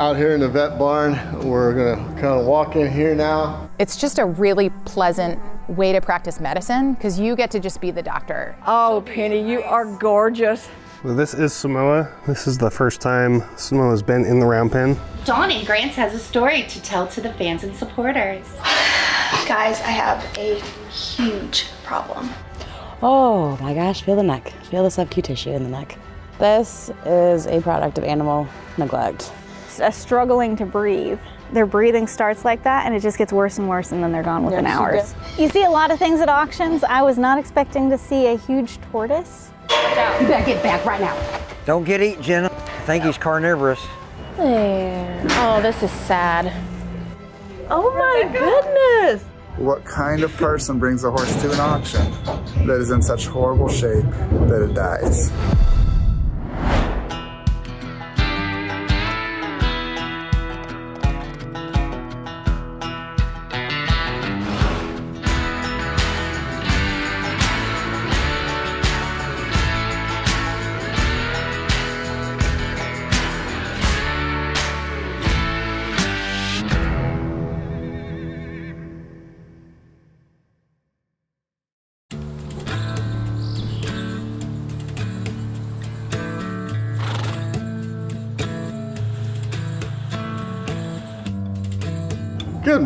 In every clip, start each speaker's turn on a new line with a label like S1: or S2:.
S1: out here in the vet barn. We're gonna kind of walk in here now.
S2: It's just a really pleasant way to practice medicine because you get to just be the doctor.
S3: Oh, Penny, you are gorgeous.
S4: Well, this is Samoa. This is the first time Samoa's been in the round pen.
S5: Dawn and Grants has a story to tell to the fans and supporters.
S6: Guys, I have a huge problem.
S7: Oh my gosh, feel the neck. Feel the soft tissue in the neck. This is a product of animal neglect.
S3: A struggling to breathe. Their breathing starts like that and it just gets worse and worse and then they're gone within hours. You see a lot of things at auctions. I was not expecting to see a huge tortoise.
S8: You better get back right now.
S9: Don't get eaten, Jenna. I think he's carnivorous.
S2: There. Oh, this is sad.
S3: Oh my goodness.
S10: What kind of person brings a horse to an auction that is in such horrible shape that it dies?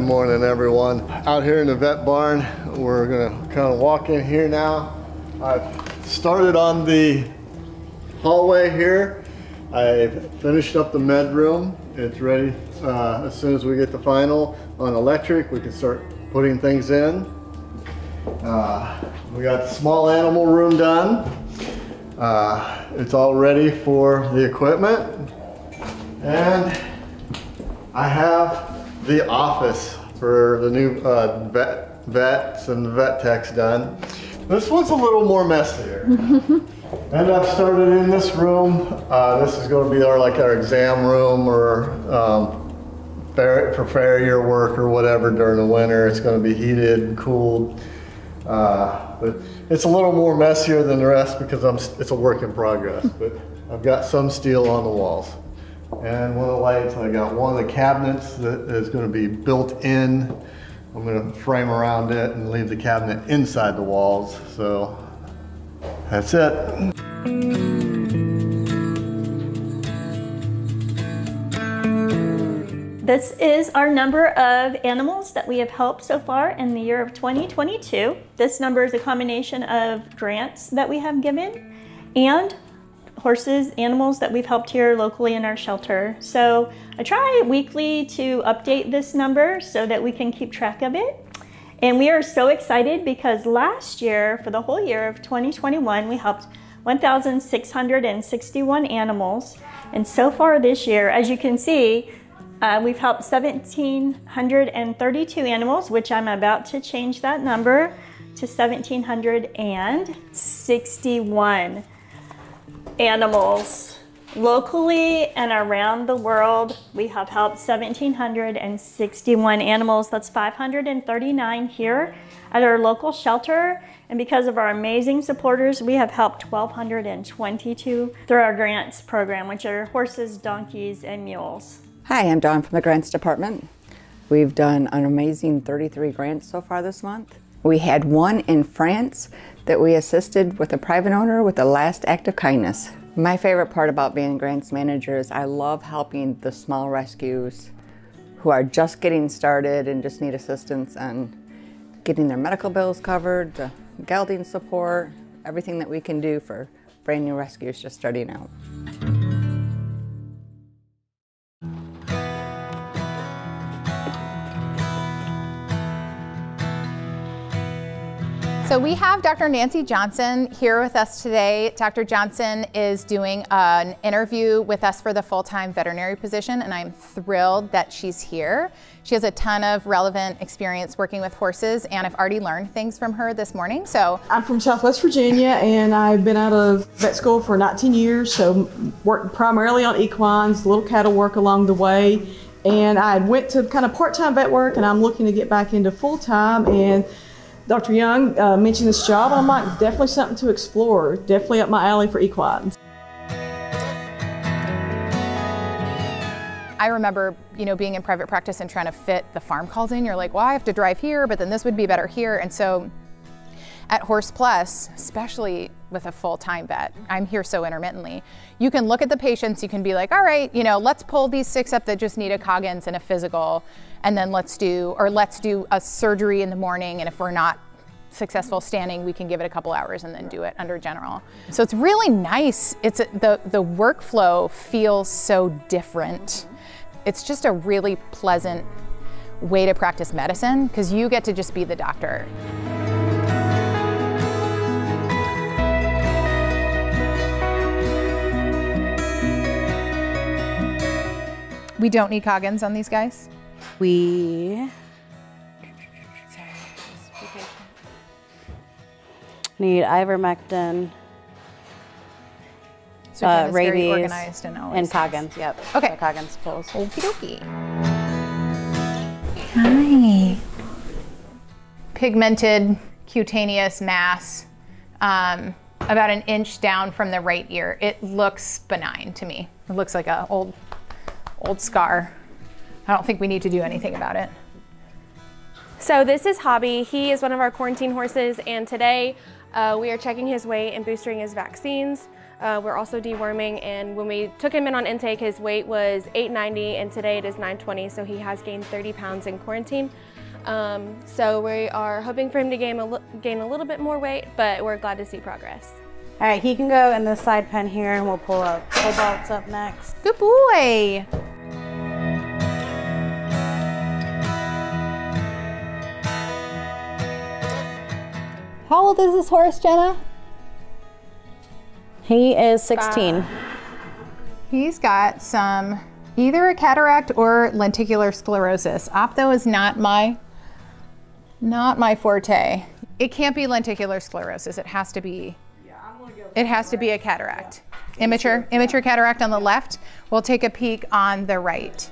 S1: Morning, everyone. Out here in the vet barn, we're gonna kind of walk in here now. I've started on the hallway here. I've finished up the med room. It's ready uh, as soon as we get the final on electric, we can start putting things in. Uh, we got the small animal room done. Uh, it's all ready for the equipment. And I have the office for the new uh, vet, vets and vet techs done. This one's a little more messier. and I've started in this room. Uh, this is going to be our like our exam room or um, for farrier work or whatever during the winter. It's going to be heated and cooled. Uh, but it's a little more messier than the rest because I'm, it's a work in progress. But I've got some steel on the walls. And one of the lights, I got one of the cabinets that is going to be built in. I'm going to frame around it and leave the cabinet inside the walls. So that's it.
S3: This is our number of animals that we have helped so far in the year of 2022. This number is a combination of grants that we have given and horses, animals that we've helped here locally in our shelter. So I try weekly to update this number so that we can keep track of it. And we are so excited because last year, for the whole year of 2021, we helped 1,661 animals. And so far this year, as you can see, uh, we've helped 1,732 animals, which I'm about to change that number to 1,761 animals. Locally and around the world, we have helped 1,761 animals. That's 539 here at our local shelter. And because of our amazing supporters, we have helped 1,222 through our grants program, which are horses, donkeys, and mules.
S11: Hi, I'm Dawn from the Grants Department. We've done an amazing 33 grants so far this month. We had one in France that we assisted with a private owner with the last act of kindness. My favorite part about being grants manager is I love helping the small rescues who are just getting started and just need assistance on getting their medical bills covered, the gelding support, everything that we can do for brand new rescues just starting out.
S2: So we have Dr. Nancy Johnson here with us today. Dr. Johnson is doing an interview with us for the full-time veterinary position, and I'm thrilled that she's here. She has a ton of relevant experience working with horses, and I've already learned things from her this morning. So
S12: I'm from Southwest Virginia, and I've been out of vet school for 19 years. So worked primarily on equines, little cattle work along the way, and I went to kind of part-time vet work, and I'm looking to get back into full-time and Dr. Young uh, mentioned this job, I'm like, definitely something to explore. Definitely up my alley for equines.
S2: I remember, you know, being in private practice and trying to fit the farm calls in. You're like, well, I have to drive here, but then this would be better here. And so at Horse Plus, especially with a full-time vet, I'm here so intermittently, you can look at the patients, you can be like, all right, you know, let's pull these six up that just need a Coggins and a physical, and then let's do, or let's do a surgery in the morning, and if we're not successful standing, we can give it a couple hours and then do it under general. So it's really nice. It's the, the workflow feels so different. It's just a really pleasant way to practice medicine because you get to just be the doctor. We don't need Coggins on these guys?
S7: We need ivermectin,
S2: So
S7: uh, rabies,
S2: organized and
S7: and Coggins. Yep.
S2: Okay.
S7: So Coggins pills.
S2: Okie dokie. Hi. Pigmented cutaneous mass, um, about an inch down from the right ear. It looks benign to me. It looks like a old, old scar. I don't think we need to do anything about it.
S13: So this is Hobby. He is one of our quarantine horses and today uh, we are checking his weight and boosting his vaccines. Uh, we're also deworming and when we took him in on intake his weight was 890 and today it is 920 so he has gained 30 pounds in quarantine. Um, so we are hoping for him to gain a, gain a little bit more weight but we're glad to see progress.
S7: All right, he can go in the side pen here, and we'll pull up Cobalt's up next.
S2: Good boy.
S7: How old is this horse, Jenna? He is 16.
S2: He's got some either a cataract or lenticular sclerosis. Ophtho is not my not my forte. It can't be lenticular sclerosis. It has to be it has to be a cataract. Immature immature cataract on the left. We'll take a peek on the right.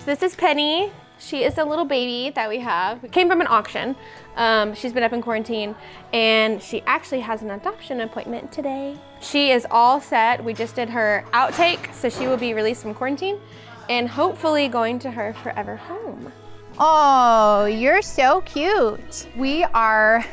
S13: So this is Penny. She is a little baby that we have. Came from an auction. Um, she's been up in quarantine and she actually has an adoption appointment today. She is all set. We just did her outtake, so she will be released from quarantine and hopefully going to her forever home.
S2: Oh, you're so cute. We are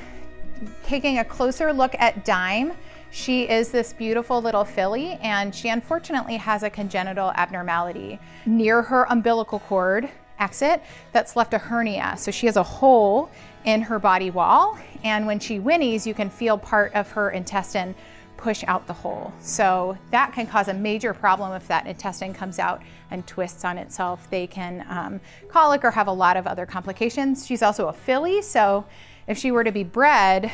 S2: taking a closer look at Dime. She is this beautiful little filly, and she unfortunately has a congenital abnormality near her umbilical cord exit that's left a hernia. So she has a hole in her body wall, and when she whinnies, you can feel part of her intestine push out the hole. So that can cause a major problem if that intestine comes out and twists on itself. They can um, colic or have a lot of other complications. She's also a filly, so if she were to be bred,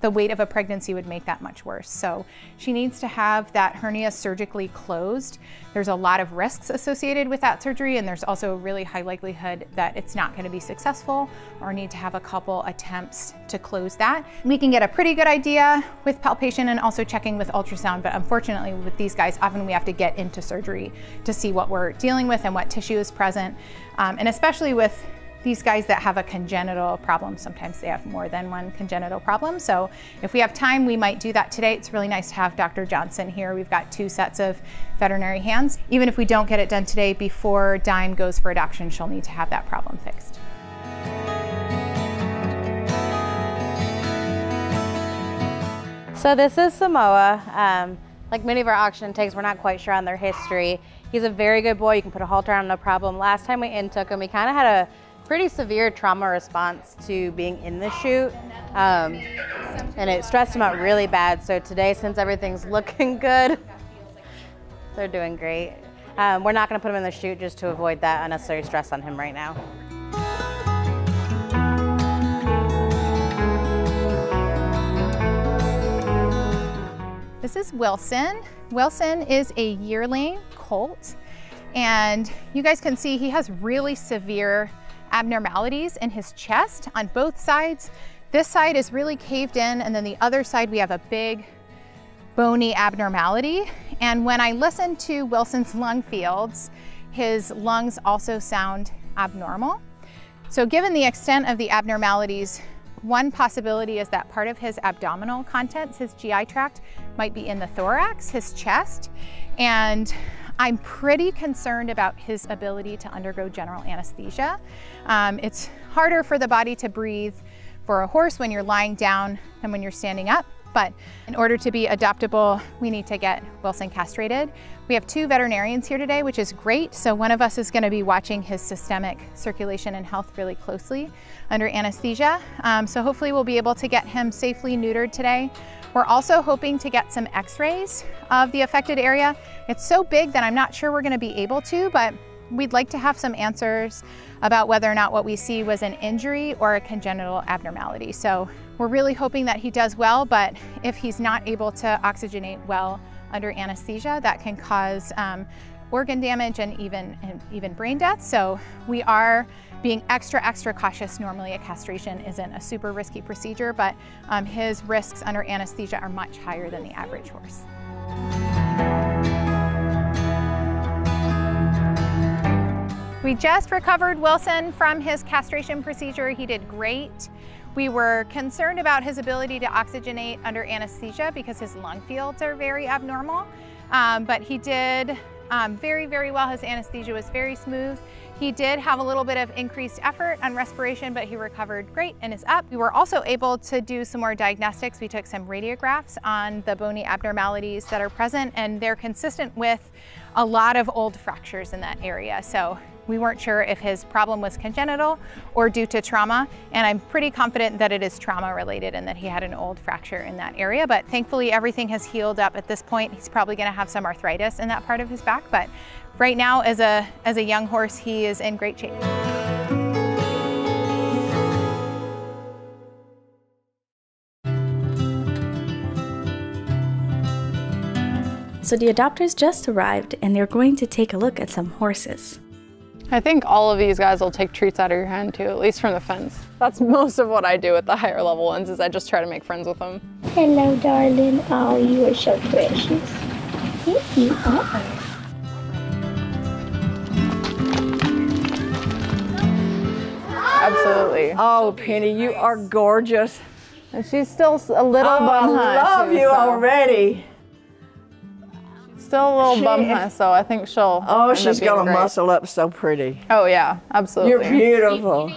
S2: the weight of a pregnancy would make that much worse. So she needs to have that hernia surgically closed. There's a lot of risks associated with that surgery, and there's also a really high likelihood that it's not going to be successful or need to have a couple attempts to close that. We can get a pretty good idea with palpation and also checking with ultrasound, but unfortunately with these guys, often we have to get into surgery to see what we're dealing with and what tissue is present. Um, and especially with these guys that have a congenital problem, sometimes they have more than one congenital problem. So if we have time, we might do that today. It's really nice to have Dr. Johnson here. We've got two sets of veterinary hands. Even if we don't get it done today, before Dime goes for adoption, she'll need to have that problem fixed.
S7: So this is Samoa. Um, like many of our auction takes, we're not quite sure on their history. He's a very good boy. You can put a halter on, no problem. Last time we in took him, we kind of had a pretty severe trauma response to being in the chute. Um, and it stressed him out really bad. So today, since everything's looking good, they're doing great. Um, we're not gonna put him in the chute just to avoid that unnecessary stress on him right now.
S2: This is Wilson. Wilson is a yearling colt, and you guys can see he has really severe abnormalities in his chest on both sides. This side is really caved in, and then the other side we have a big bony abnormality. And when I listen to Wilson's lung fields, his lungs also sound abnormal. So given the extent of the abnormalities, one possibility is that part of his abdominal contents, his GI tract, might be in the thorax, his chest. And I'm pretty concerned about his ability to undergo general anesthesia. Um, it's harder for the body to breathe for a horse when you're lying down than when you're standing up. But in order to be adoptable, we need to get Wilson castrated. We have two veterinarians here today, which is great. So one of us is gonna be watching his systemic circulation and health really closely under anesthesia. Um, so hopefully we'll be able to get him safely neutered today. We're also hoping to get some x-rays of the affected area. It's so big that I'm not sure we're gonna be able to, but we'd like to have some answers about whether or not what we see was an injury or a congenital abnormality. So we're really hoping that he does well, but if he's not able to oxygenate well under anesthesia, that can cause um, organ damage and even, and even brain death. So we are being extra, extra cautious. Normally a castration isn't a super risky procedure, but um, his risks under anesthesia are much higher than the average horse. We just recovered Wilson from his castration procedure. He did great. We were concerned about his ability to oxygenate under anesthesia because his lung fields are very abnormal, um, but he did um, very, very well. His anesthesia was very smooth. He did have a little bit of increased effort and respiration, but he recovered great and is up. We were also able to do some more diagnostics. We took some radiographs on the bony abnormalities that are present, and they're consistent with a lot of old fractures in that area. So we weren't sure if his problem was congenital or due to trauma, and I'm pretty confident that it is trauma related and that he had an old fracture in that area, but thankfully everything has healed up at this point. He's probably gonna have some arthritis in that part of his back, but right now as a, as a young horse, he is in great shape.
S14: So the adopters just arrived and they're going to take a look at some horses.
S15: I think all of these guys will take treats out of your hand too, at least from the fence. That's most of what I do with the higher level ones is I just try to make friends with them.
S6: Hello, darling. Oh, you are so precious. Yes, you are.
S15: Absolutely.
S16: Oh, Penny, you are gorgeous.
S15: And she's still a little
S16: oh,
S15: bum
S16: I love you so. already.
S15: Still a little she, bum hunt, so I think she'll.
S16: Oh, she's gonna great. muscle up so pretty.
S15: Oh yeah, absolutely.
S16: You're beautiful.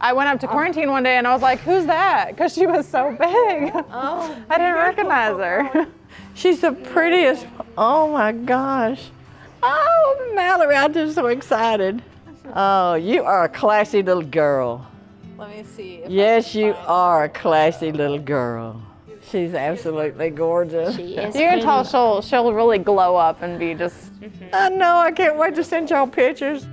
S15: I went up to oh. quarantine one day and I was like, "Who's that?" Because she was so big. Oh, I didn't recognize her.
S16: She's the prettiest. Oh my gosh. Oh, Mallory, I'm just so excited. Oh, you are a classy little girl.
S15: Let me see.
S16: Yes, you are a classy little girl. She's absolutely gorgeous.
S15: She is. You can tell she'll she'll really glow up and be just.
S16: Mm -hmm. I know. I can't wait to send y'all pictures.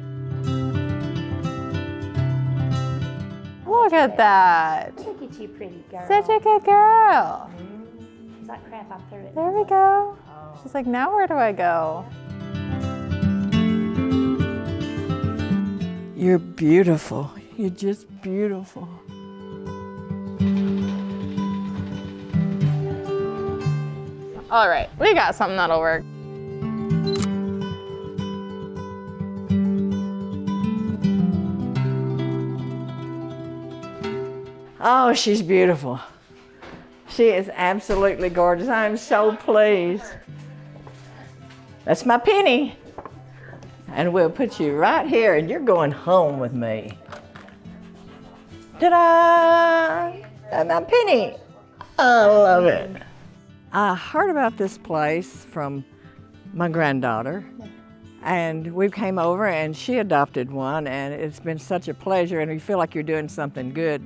S15: Look at that.
S6: Look at you, pretty girl.
S15: Such a good girl.
S6: She's like, crap, I'm through it.
S15: There we go. She's like, now where do I go?
S16: You're beautiful. You're just beautiful.
S15: All right, we got something that'll work.
S16: Oh, she's beautiful. She is absolutely gorgeous. I'm so pleased. That's my penny. And we'll put you right here and you're going home with me. Ta-da! And my penny. I love it. I heard about this place from my granddaughter and we came over and she adopted one and it's been such a pleasure and you feel like you're doing something good,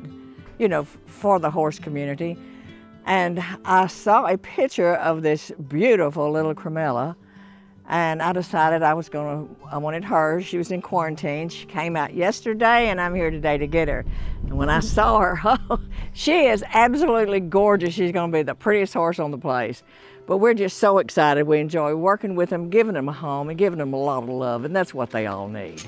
S16: you know, for the horse community. And I saw a picture of this beautiful little Cremella and I decided I was going to, I wanted her. She was in quarantine. She came out yesterday, and I'm here today to get her. And when I mm-hmm. saw her, oh, she is absolutely gorgeous. She's going to be the prettiest horse on the place. But we're just so excited. We enjoy working with them, giving them a home, and giving them a lot of love, and that's what they all need.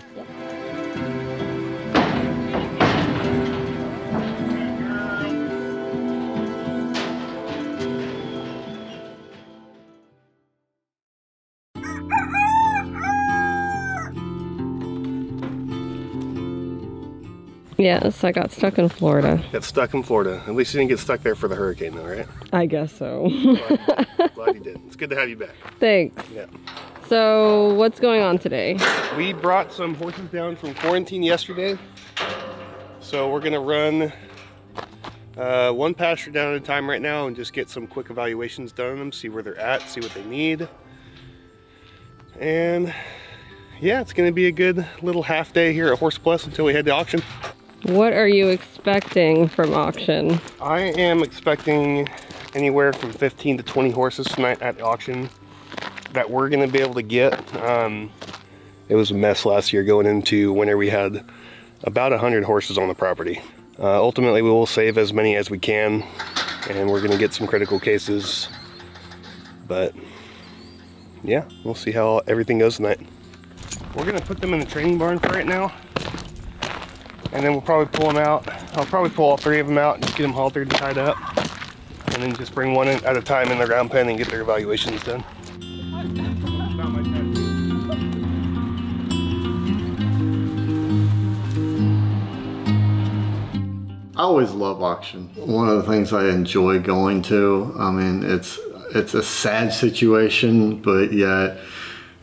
S17: Yes, I got stuck in Florida.
S4: Got stuck in Florida. At least you didn't get stuck there for the hurricane though, right?
S17: I guess so.
S4: glad, glad you did. It's good to have you back.
S17: Thanks.
S4: Yeah.
S17: So what's going on today?
S4: We brought some horses down from quarantine yesterday. So we're gonna run uh, one pasture down at a time right now and just get some quick evaluations done on them, see where they're at, see what they need. And yeah, it's gonna be a good little half day here at Horse Plus until we head to auction.
S17: What are you expecting from auction?
S4: I am expecting anywhere from 15 to 20 horses tonight at auction that we're gonna be able to get. Um, it was a mess last year going into winter. We had about 100 horses on the property. Uh, ultimately, we will save as many as we can, and we're gonna get some critical cases. But yeah, we'll see how everything goes tonight. We're gonna put them in the training barn for right now, and then we'll probably pull them out. I'll probably pull all three of them out and get them haltered and tied up, and then just bring one at a time in the round pen and get their evaluations done.
S1: I always love auction. One of the things I enjoy going to. I mean, it's it's a sad situation, but yet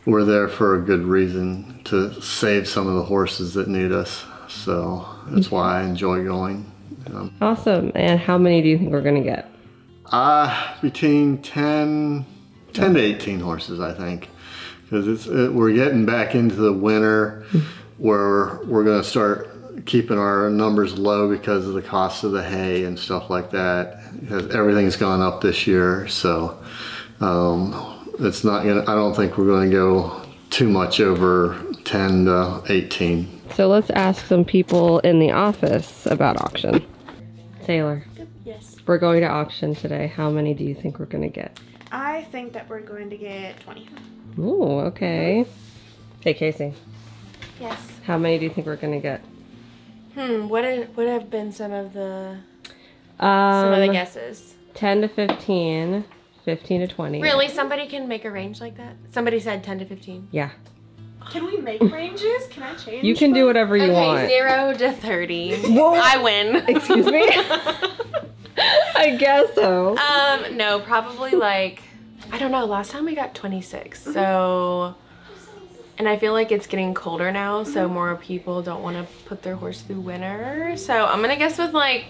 S1: we're there for a good reason to save some of the horses that need us. So that's why I enjoy going. Um,
S17: Awesome. And how many do you think we're gonna get?
S1: uh, between 10, 10 to 18 horses, I think. Because it's it, we're getting back into the winter where we're going to start keeping our numbers low because of the cost of the hay and stuff like that. Because everything's gone up this year, so um, it's not gonna. I don't think we're going to go too much over 10 to 18.
S17: So let's ask some people in the office about auction. Taylor.
S18: Yes.
S17: We're going to auction today. How many do you think we're gonna get?
S18: I think that we're going to get 20.
S17: Ooh, okay. Hey Casey,
S13: Yes.
S17: how many do you think we're gonna get?
S13: Hmm. What have, what have been some of the
S17: Um,
S13: some of the guesses?
S17: 10 to 15, 15 to 20.
S13: Really, somebody can make a range like that? Somebody said 10 to 15.
S17: Yeah.
S18: Can we make ranges? Can I change?
S17: You can do whatever you
S13: okay,
S17: want.
S13: zero to 30. I win.
S17: Excuse me? I guess so.
S13: Um, no, probably like I don't know. Last time we got 26. Mm-hmm. So and I feel like it's getting colder now, so mm-hmm. more people don't want to put their horse through winter. So I'm gonna guess with like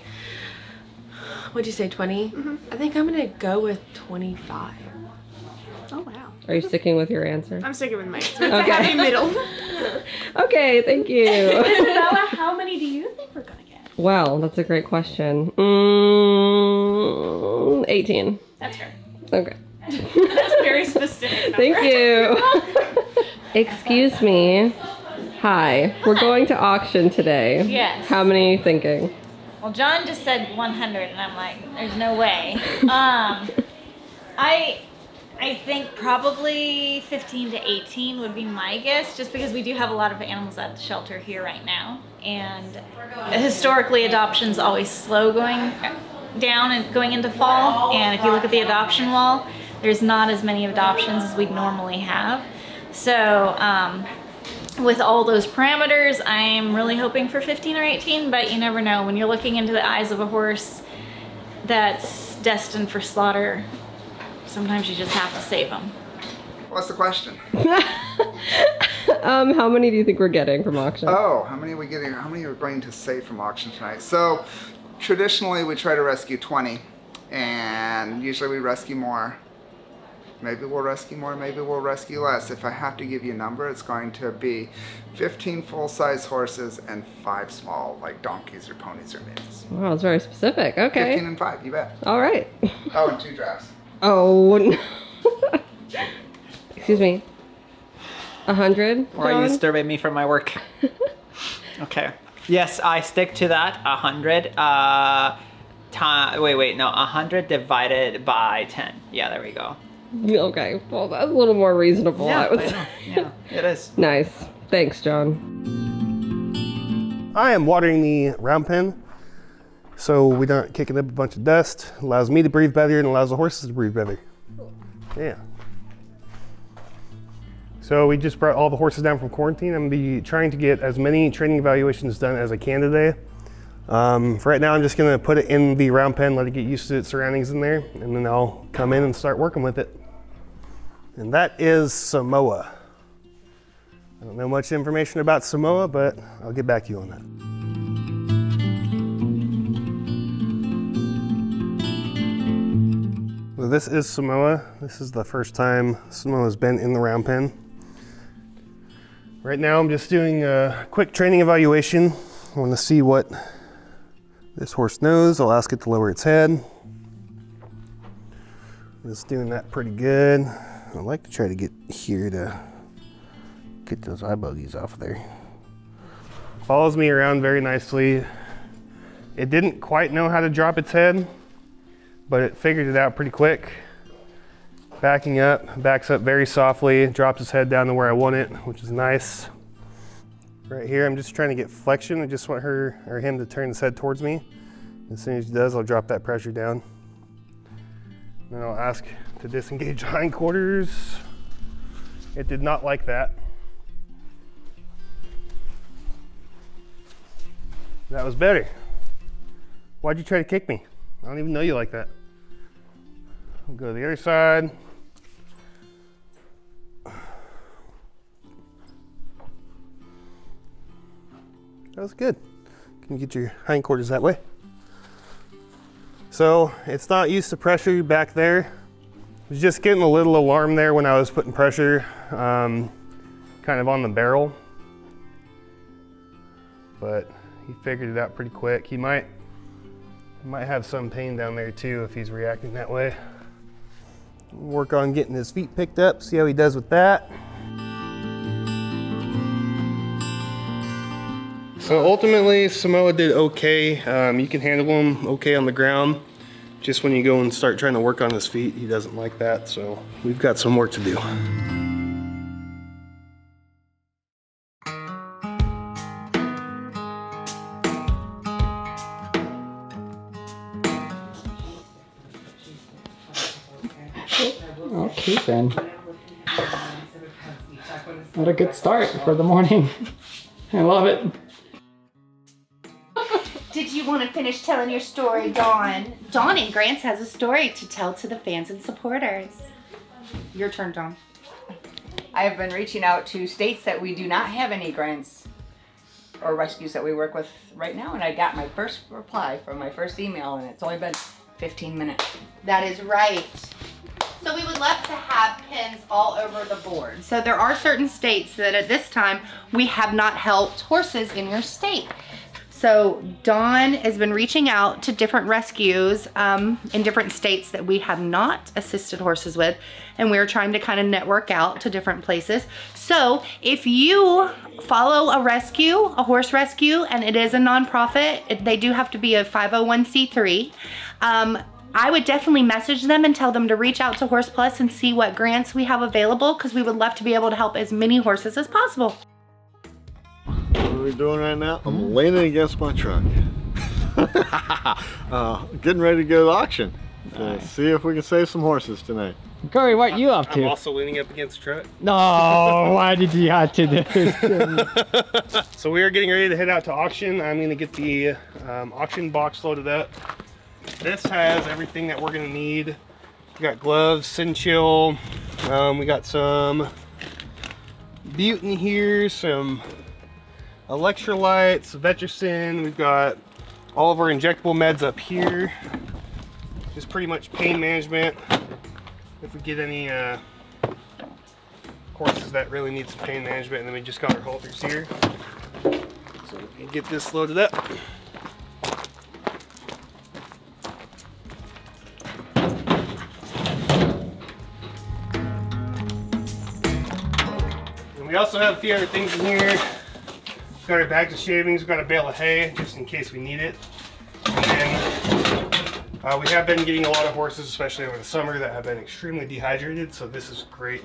S13: what'd you say, 20? Mm-hmm. I think I'm gonna go with 25.
S18: Oh wow.
S17: Are you sticking with your answer?
S18: I'm sticking with mine. It's
S17: Okay.
S18: a happy middle.
S17: Okay, thank you.
S18: Bella, how many do you think we're gonna get?
S17: Well, that's a great question. Mm, 18.
S18: That's fair.
S17: Okay.
S18: That's very specific.
S17: Thank you. Excuse me. Hi, we're going to auction today.
S19: Yes.
S17: How many are you thinking?
S19: Well, John just said 100, and I'm like, there's no way. Um, I, I think probably 15 to 18 would be my guess, just because we do have a lot of animals at the shelter here right now, and historically adoptions always slow going down and going into fall. And if you look at the adoption wall, there's not as many adoptions as we'd normally have. So. Um, with all those parameters, I'm really hoping for 15 or 18, but you never know. When you're looking into the eyes of a horse that's destined for slaughter, sometimes you just have to save them.
S10: What's the question?
S17: Um, how many do you think we're getting from auction?
S10: Oh, how many are we getting? How many are we going to save from auction tonight? So, traditionally we try to rescue 20, and usually we rescue more. Maybe we'll rescue more, maybe we'll rescue less. If I have to give you a number, it's going to be 15 full-size horses and five small, like donkeys or ponies or mules.
S17: Wow, it's very specific. Okay.
S10: 15 and five, you bet.
S17: All right.
S10: Oh, and two drafts.
S17: Oh, no. Excuse me. A hundred?
S20: Or are you
S17: John?
S20: disturbing me from my work? okay. Yes, I stick to that. A hundred. Uh, time. Wait, wait. No, a hundred divided by ten. Yeah, there we go.
S17: Okay, well, that's a little more reasonable,
S20: Yeah,
S17: I would
S20: I
S17: say.
S20: Yeah, it is.
S17: Nice. Thanks, John.
S4: I am watering the round pen so we don't kicking up a bunch of dust. Allows me to breathe better and allows the horses to breathe better. Yeah. So we just brought all the horses down from quarantine. I'm gonna be trying to get as many training evaluations done as I can today. Um, for right now, I'm just gonna put it in the round pen, let it get used to its surroundings in there, and then I'll come in and start working with it. And that is Samoa. I don't know much information about Samoa, but I'll get back to you on that. Well, this is Samoa. This is the first time Samoa's been in the round pen. Right now I'm just doing a quick training evaluation. I want to see what this horse knows. I'll ask it to lower its head. It's doing that pretty good. I'd like to try to get here to get those eye buggies off there. Follows me around very nicely. It didn't quite know how to drop its head, but it figured it out pretty quick. Backing up, backs up very softly, drops its head down to where I want it, which is nice. Right here, I'm just trying to get flexion. I just want her or him to turn his head towards me. As soon as he does, I'll drop that pressure down. Then I'll ask to disengage hindquarters. It did not like that. That was better. Why'd you try to kick me? I don't even know you like that. I'll go to the other side. That was good. Can you get your hindquarters that way? So it's not used to pressure back there. I was just getting a little alarm there when I was putting pressure um, kind of on the barrel. But he figured it out pretty quick. He might, might have some pain down there too if he's reacting that way. Work on getting his feet picked up, see how he does with that. So ultimately, Samoa did okay. Um, you can handle him okay on the ground. Just when you go and start trying to work on his feet, he doesn't like that. So we've got some work to do.
S20: Okay then. What a good start for the morning. I love it.
S5: Did you want to finish telling your story, Dawn? Dawn and Grants has a story to tell to the fans and supporters. Your turn, Dawn.
S11: I have been reaching out to states that we do not have any grants or rescues that we work with right now, and I got my first reply from my first email, and it's only been 15 minutes.
S5: That is right. So we would love to have pins all over the board. So there are certain states that at this time we have not helped horses in your state. So Dawn has been reaching out to different rescues um, in different states that we have not assisted horses with, and we're trying to kind of network out to different places. So if you follow a rescue, a horse rescue, and it is a nonprofit, it, they do have to be a 501c3. Um, I would definitely message them and tell them to reach out to Horse Plus and see what grants we have available because we would love to be able to help as many horses as possible.
S1: What are we doing right now? I'm leaning against my truck. uh, getting ready to go to the auction to see if we can save some horses tonight.
S20: Corey, what you up to?
S4: I'm also leaning up against the truck.
S20: No, why did you have to do this?
S4: So we are getting ready to head out to auction. I'm gonna get the um, auction box loaded up. This has everything that we're gonna need. We got gloves, Cinchill. Um, we got some in here, some electrolytes, Vetericyn. We've got all of our injectable meds up here. Just pretty much pain management. If we get any uh, horses that really need some pain management, and then we just got our halters here. So we can get this loaded up. We also have a few other things in here. We've got our bags of shavings, we've got a bale of hay, just in case we need it. And uh, we have been getting a lot of horses, especially over the summer, that have been extremely dehydrated, so this is great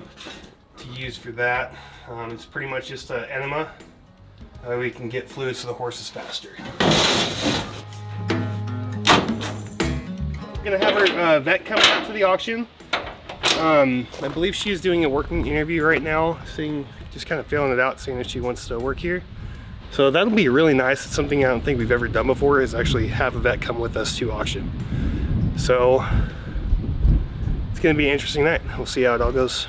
S4: to use for that. Um, it's pretty much just an enema. Uh, we can get fluids to the horses faster. We're gonna have our uh, vet come out to the auction. Um, I believe she is doing a working interview right now, seeing, just kind of feeling it out, seeing if she wants to work here. So that'll be really nice. It's something I don't think we've ever done before is actually have a vet come with us to auction. So it's gonna be an interesting night. We'll see how it all goes.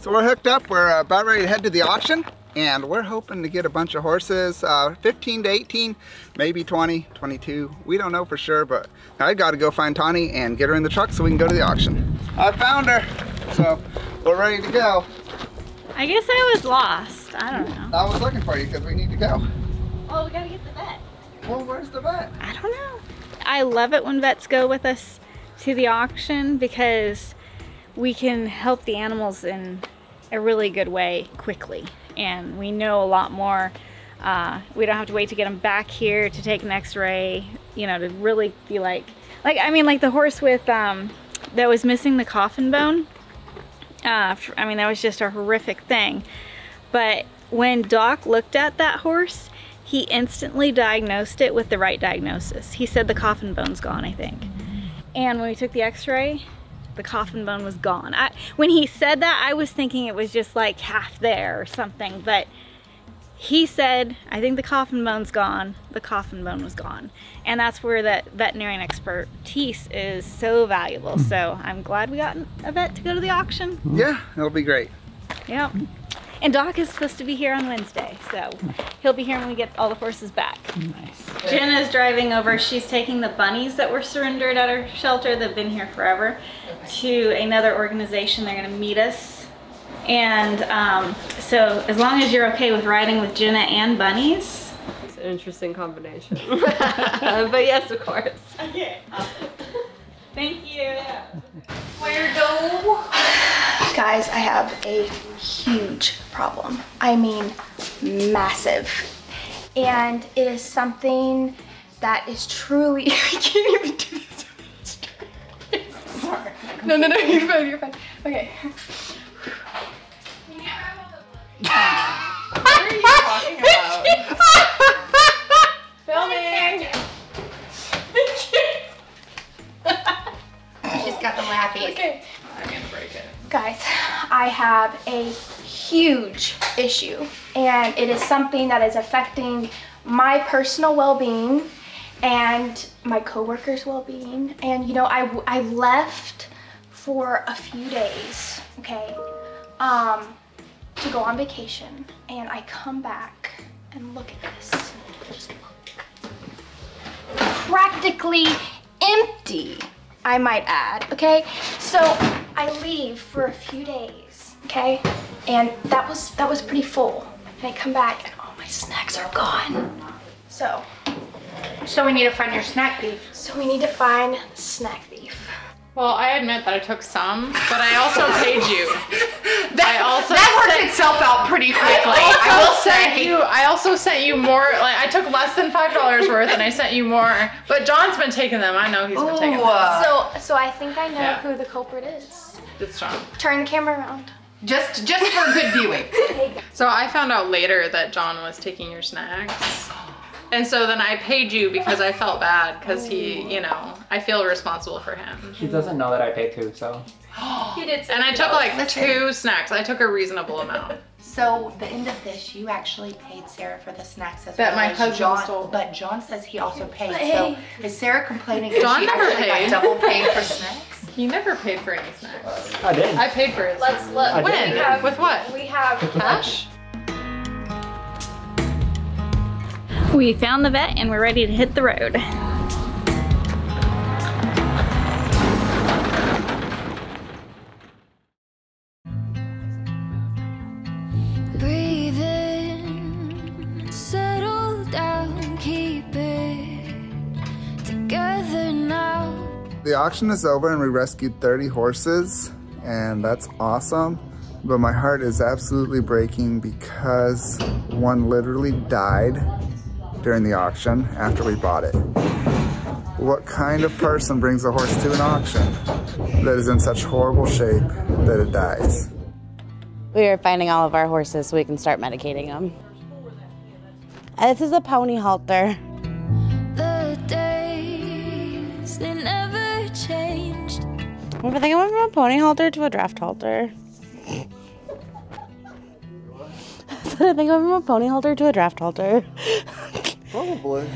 S10: So we're hooked up. We're about ready to head to the auction and we're hoping to get a bunch of horses, uh, 15 to 18, maybe 20, 22. We don't know for sure, but I got to go find Tawny and get her in the truck so we can go to the auction. I found her, so we're ready to go.
S21: I guess I was lost. I don't know.
S10: I was looking for you because we need to go.
S21: Oh, we gotta get the vet.
S10: Well, where's the vet?
S21: I don't know. I love it when vets go with us to the auction because we can help the animals in a really good way quickly and we know a lot more. Uh, we don't have to wait to get them back here to take an x-ray, you know, to really be like, like, I mean, like the horse with, um, that was missing the coffin bone. Uh, I mean, that was just a horrific thing. But when Doc looked at that horse, he instantly diagnosed it with the right diagnosis. He said the coffin bone's gone, I think. And when we took the x-ray, the coffin bone was gone. I, when he said that, I was thinking it was just like half there or something, but he said, I think the coffin bone's gone. The coffin bone was gone. And that's where that veterinarian expertise is so valuable.
S10: Hmm.
S21: So I'm glad we got a vet to go to the auction.
S10: Yeah, it'll be great.
S21: Yep. And Doc is supposed to be here on Wednesday, so he'll be here when we get all the horses back. Nice. Jenna's driving over. She's taking the bunnies that were surrendered at our shelter that have been here forever to another organization. They're going to meet us. And um, so as long as you're okay with riding with Jenna and bunnies.
S17: It's an interesting combination. but yes, of course.
S21: Okay. Thank you. Where go?
S22: Guys, I have a huge problem. I mean, massive. And it is something that is truly, I can't even do this. Sorry. No, no, no, you're fine, you're fine. Okay.
S15: What are you talking about?
S22: Filming.
S5: She's got the lappies.
S22: Okay.
S15: I'm gonna break it.
S22: Guys, I have a huge issue and it is something that is affecting my personal well-being and my coworkers' well-being. And you know, I, I left for a few days, okay, um, to go on vacation. And I come back and look at this. Just look. Practically empty, I might add, okay? So I leave for a few days, okay? And that was that was pretty full. And I come back and all my snacks are gone. So
S5: So we need to find your snack beef.
S22: so we need to find snack beef.
S15: Well, I admit that I took some, but I also paid you. I also
S5: that worked
S15: sent-
S5: itself out pretty quickly.
S15: I,
S5: I,
S15: also
S5: will
S15: sent
S5: say.
S15: you. I also sent you more. Like I took less than five dollars worth, and I sent you more. But John's been taking them. I know he's been taking them.
S22: So so I think I know
S15: Yeah.
S22: who the culprit is.
S15: It's John.
S22: Turn the camera around.
S5: Just just for good viewing.
S15: So I found out later that John was taking your snacks. And so then I paid you because I felt bad because he, you know, I feel responsible for him.
S20: She doesn't know that I paid too, so.
S5: You did.
S15: And I took like two snacks. I took a reasonable amount.
S5: So the end of this, you actually paid Sarah for the snacks as
S15: That
S5: well
S15: my
S5: as
S15: husband
S5: John.
S15: stole.
S5: But John says he also paid.
S15: Hey.
S5: So is Sarah complaining? 'cause
S15: John
S5: she
S15: never
S5: actually
S15: paid.
S5: Got double paid for snacks.
S15: He never paid for any snacks.
S20: I did.
S15: I paid for it.
S22: Let's look.
S15: When?
S22: We have-
S15: With what?
S22: We have
S15: Cash?
S21: We found the vet and we're ready to hit the road.
S10: The auction is over and we rescued 30 horses and that's awesome. But my heart is absolutely breaking because one literally died during the auction after we bought it. What kind of person brings a horse to an auction that is in such horrible shape that it dies?
S7: We are finding all of our horses so we can start medicating them. Uh, this is a pony halter. I think I went from a pony halter to a draft halter. I think I went from a pony halter to a draft halter.
S1: Probably.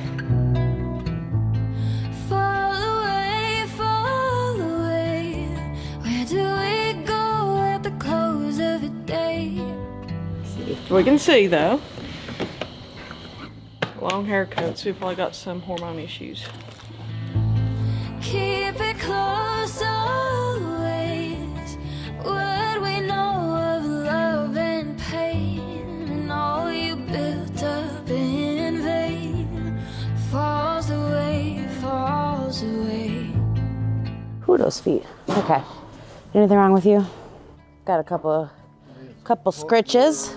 S23: Fall away, fall away. Where do we go at the close of the
S12: We can see though. Long haircut, so we probably got some hormone issues.
S23: Keep it close always. What we know of love and pain, and all you built up in vain falls away, falls away.
S7: Who those feet? Okay. Anything wrong with you? Got a couple, couple scritches,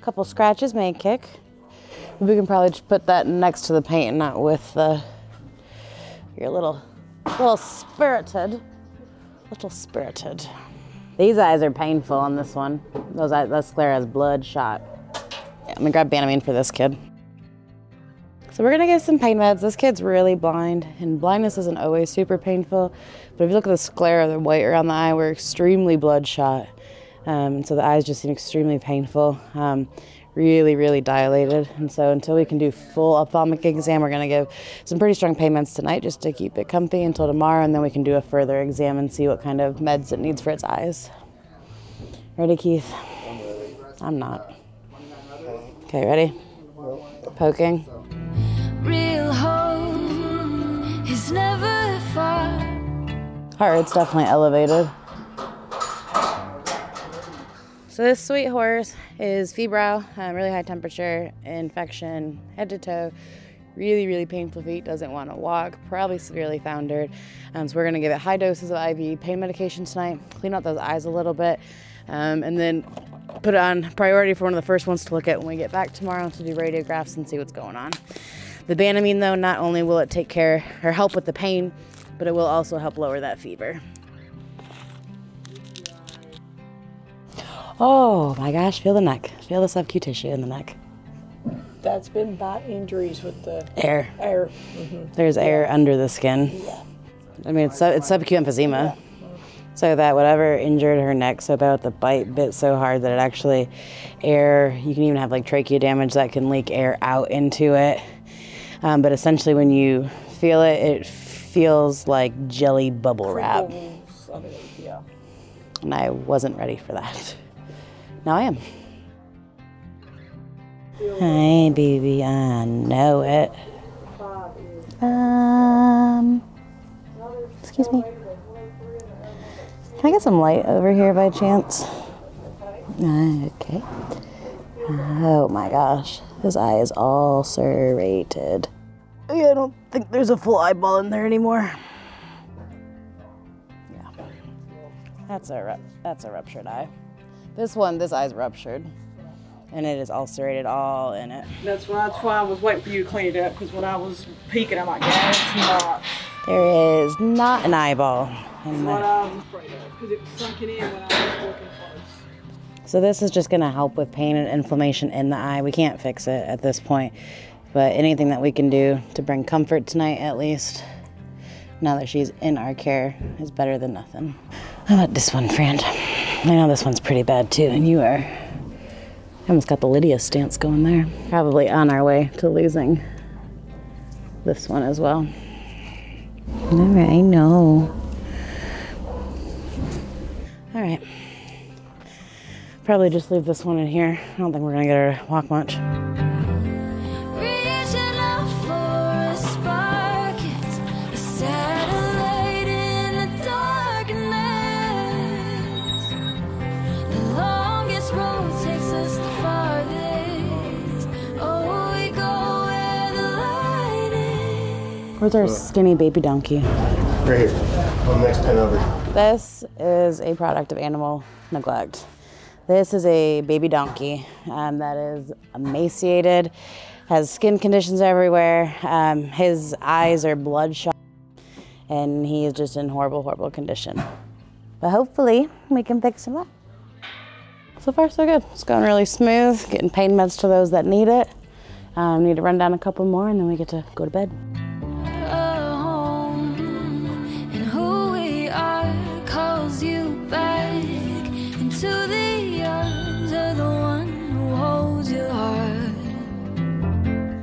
S7: couple scratches. May kick. We can probably just put that next to the paint, not with the. You're little, little spirited, little spirited. These eyes are painful on this one. Those eyes, that sclera has bloodshot. Yeah, I'm gonna grab Banamine for this kid. So we're gonna give some pain meds. This kid's really blind, and blindness isn't always super painful. But if you look at the sclera, the white around the eye, we're extremely bloodshot. Um, so the eyes just seem extremely painful, um, really, really dilated. And so until we can do full ophthalmic exam, we're gonna give some pretty strong pain meds tonight just to keep it comfy until tomorrow, and then we can do a further exam and see what kind of meds it needs for its eyes. Ready, Keith? I'm not. Okay, ready? Poking.
S23: Real hope is never far.
S7: Heart rate's definitely elevated. So this sweet horse is febrile, um, really high temperature, infection, head to toe, really, really painful feet, doesn't want to walk, probably severely foundered. Um, so we're going to give it high doses of IV pain medication tonight, clean out those eyes a little bit, um, and then put it on priority for one of the first ones to look at when we get back tomorrow to do radiographs and see what's going on. The Banamine, though, not only will it take care or help with the pain, but it will also help lower that fever. Oh my gosh, feel the neck. Feel the subcutaneous tissue in the neck.
S12: That's been bite injuries with the
S7: Air.
S12: air. hmm
S7: There's air under the skin. Yeah. I mean, it's, sub- it's subacute emphysema. So that whatever injured her neck so bad the bite bit so hard that it actually air, you can even have like trachea damage that can leak air out into it. Um, but essentially when you feel it, it feels like jelly bubble wrap.
S12: Yeah.
S7: And I wasn't ready for that. Now I am. Hi, baby. I know it. Um, excuse me. Can I get some light over here by chance? Okay. Oh my gosh. His eye is all serrated. Yeah, I don't think there's a full eyeball in there anymore. Yeah. That's a that's a ruptured eye. This one, this eye's ruptured, and it is ulcerated all in it.
S12: That's why, that's why I was waiting for you to clean it up, because when I was peeking, I'm like, yeah, it's not.
S7: There is not an eyeball
S12: That's
S7: in
S12: what
S7: there.
S12: I was afraid of, because it was sunken in when I was looking close.
S7: So this is just going to help with pain and inflammation in the eye. We can't fix it at this point, but anything that we can do to bring comfort tonight, at least, now that she's in our care, is better than nothing. How about this one, friend? I know this one's pretty bad too, and you are almost got the Lydia stance going there. Probably on our way to losing this one as well. All right, I know. All right. Probably just leave this one in here. I don't think we're gonna get her to walk much. Where's our skinny baby donkey?
S1: Right here. On the next pen over.
S7: This is a product of animal neglect. This is a baby donkey um, that is emaciated, has skin conditions everywhere. Um, his eyes are bloodshot, and he is just in horrible, horrible condition. But hopefully, we can fix him up. So far, so good. It's going really smooth. Getting pain meds to those that need it. Um, need to run down a couple more, and then we get to go to bed.
S23: Into the arms of the one who holds your heart.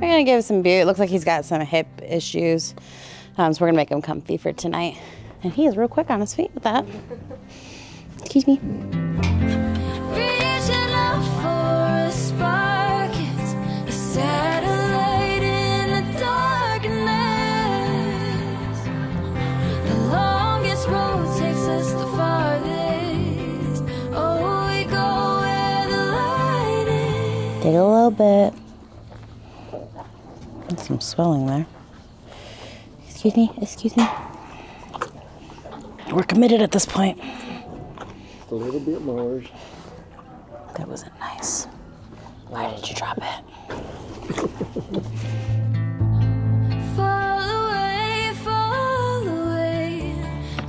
S7: We're gonna give him some Bute. It looks like he's got some hip issues. Um, so we're gonna make him comfy for tonight. And he is real quick on his feet with that. Excuse me. Little bit. There's some swelling there. Excuse me, excuse me. We're committed at this point.
S1: A little bit more.
S7: That wasn't nice. Why did you drop it?
S23: Fall away, fall away.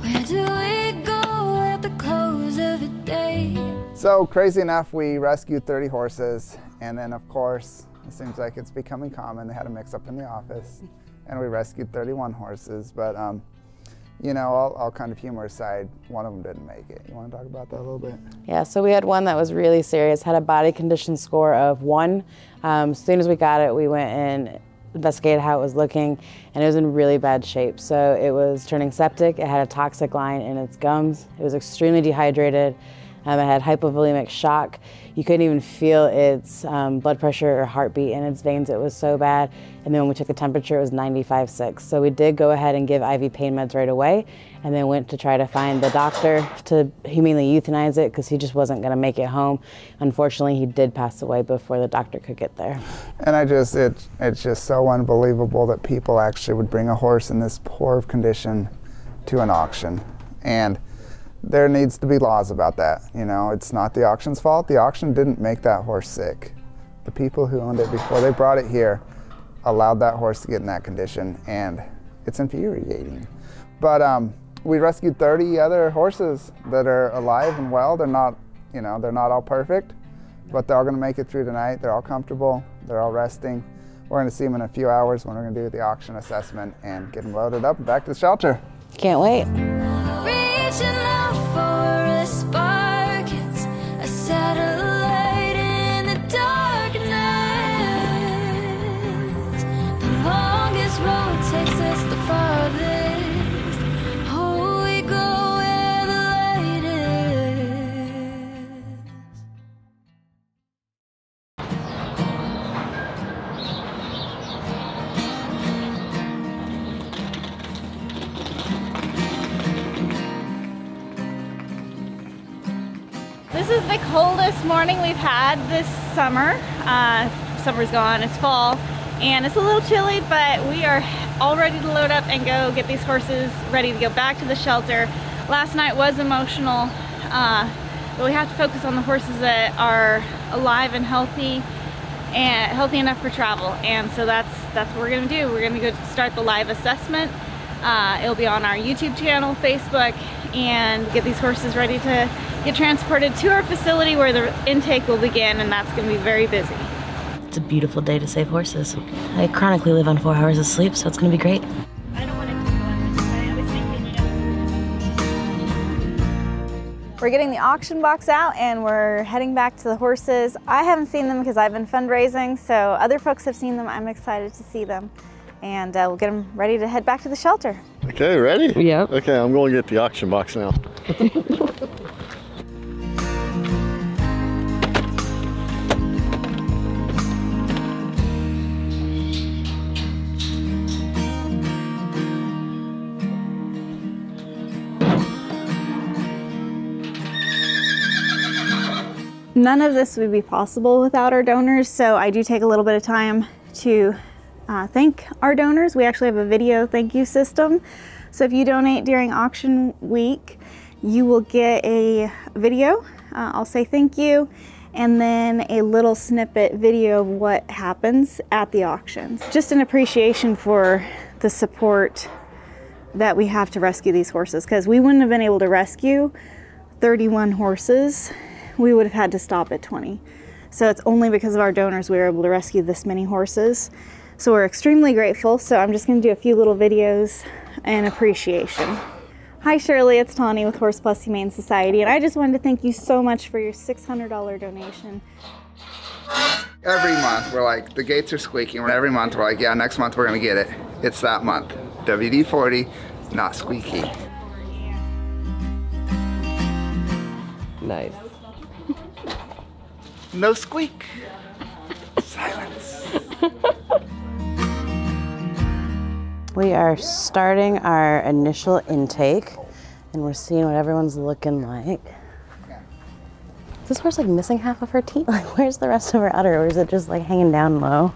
S23: Where do we go at the close of the day?
S10: So crazy enough, we rescued 30 horses, and then of course, it seems like it's becoming common. They had a mix-up in the office, and we rescued 31 horses. But um, you know, all, all kind of humor aside, one of them didn't make it. You want to talk about that a little bit?
S7: Yeah, so we had one that was really serious, had a body condition score of one. Um, as soon as we got it, we went and investigated how it was looking, and it was in really bad shape. So it was turning septic, it had a toxic line in its gums, it was extremely dehydrated, um, it had hypovolemic shock. You couldn't even feel its um, blood pressure or heartbeat in its veins, it was so bad. And then when we took the temperature, it was 95.6. So we did go ahead and give IV pain meds right away, and then went to try to find the doctor to humanely euthanize it because he just wasn't going to make it home. Unfortunately, he did pass away before the doctor could get there.
S10: And I just, it, it's just so unbelievable that people actually would bring a horse in this poor condition to an auction. And there needs to be laws about that. You know, it's not the auction's fault. The auction didn't make that horse sick. The people who owned it before they brought it here allowed that horse to get in that condition, and it's infuriating. But um, we rescued 30 other horses that are alive and well. They're not, you know, they're not all perfect, but they're all going to make it through tonight. They're all comfortable. They're all resting. We're going to see them in a few hours when we're going to do the auction assessment and get them loaded up and back to the shelter.
S7: Can't wait.
S23: Reaching out for a spark,
S3: morning we've had this summer. Uh, summer's gone, it's fall, and it's a little chilly, but we are all ready to load up and go get these horses ready to go back to the shelter. Last night was emotional, uh, but we have to focus on the horses that are alive and healthy and healthy enough for travel. And so that's that's what we're gonna do. We're gonna go start the live assessment. Uh, it'll be on our YouTube channel, Facebook, and get these horses ready to get transported to our facility where the intake will begin, and that's going to be very busy.
S7: It's a beautiful day to save horses. I chronically live on four hours of sleep, so it's going to be great.
S21: We're getting the auction box out and we're heading back to the horses. I haven't seen them because I've been fundraising, so other folks have seen them. I'm excited to see them. And uh, we'll get them ready to head back to the shelter.
S1: Okay, ready? Yep. Okay, I'm going to get the auction box now.
S21: None of this would be possible without our donors, so I do take a little bit of time to uh, thank our donors. We actually have a video thank you system. So if you donate during auction week, you will get a video. Uh, I'll say thank you, and then a little snippet video of what happens at the auctions. Just an appreciation for the support that we have to rescue these horses because we wouldn't have been able to rescue 31 horses. We would have had to stop at 20. So it's only because of our donors we were able to rescue this many horses. So we're extremely grateful. So I'm just going to do a few little videos in appreciation. Hi Shirley, it's Tawny with Horse Plus Humane Society, and I just wanted to thank you so much for your $600 donation.
S10: Every month, we're like, the gates are squeaking. Every month, we're like, yeah, next month we're gonna get it. It's that month. WD-40, not squeaky.
S17: Nice.
S10: No squeak. Silence.
S7: We are starting our initial intake and we're seeing what everyone's looking like.
S21: It's
S7: this horse like missing half of her teeth? Like, where's the rest of her udder, or is it just like hanging down low?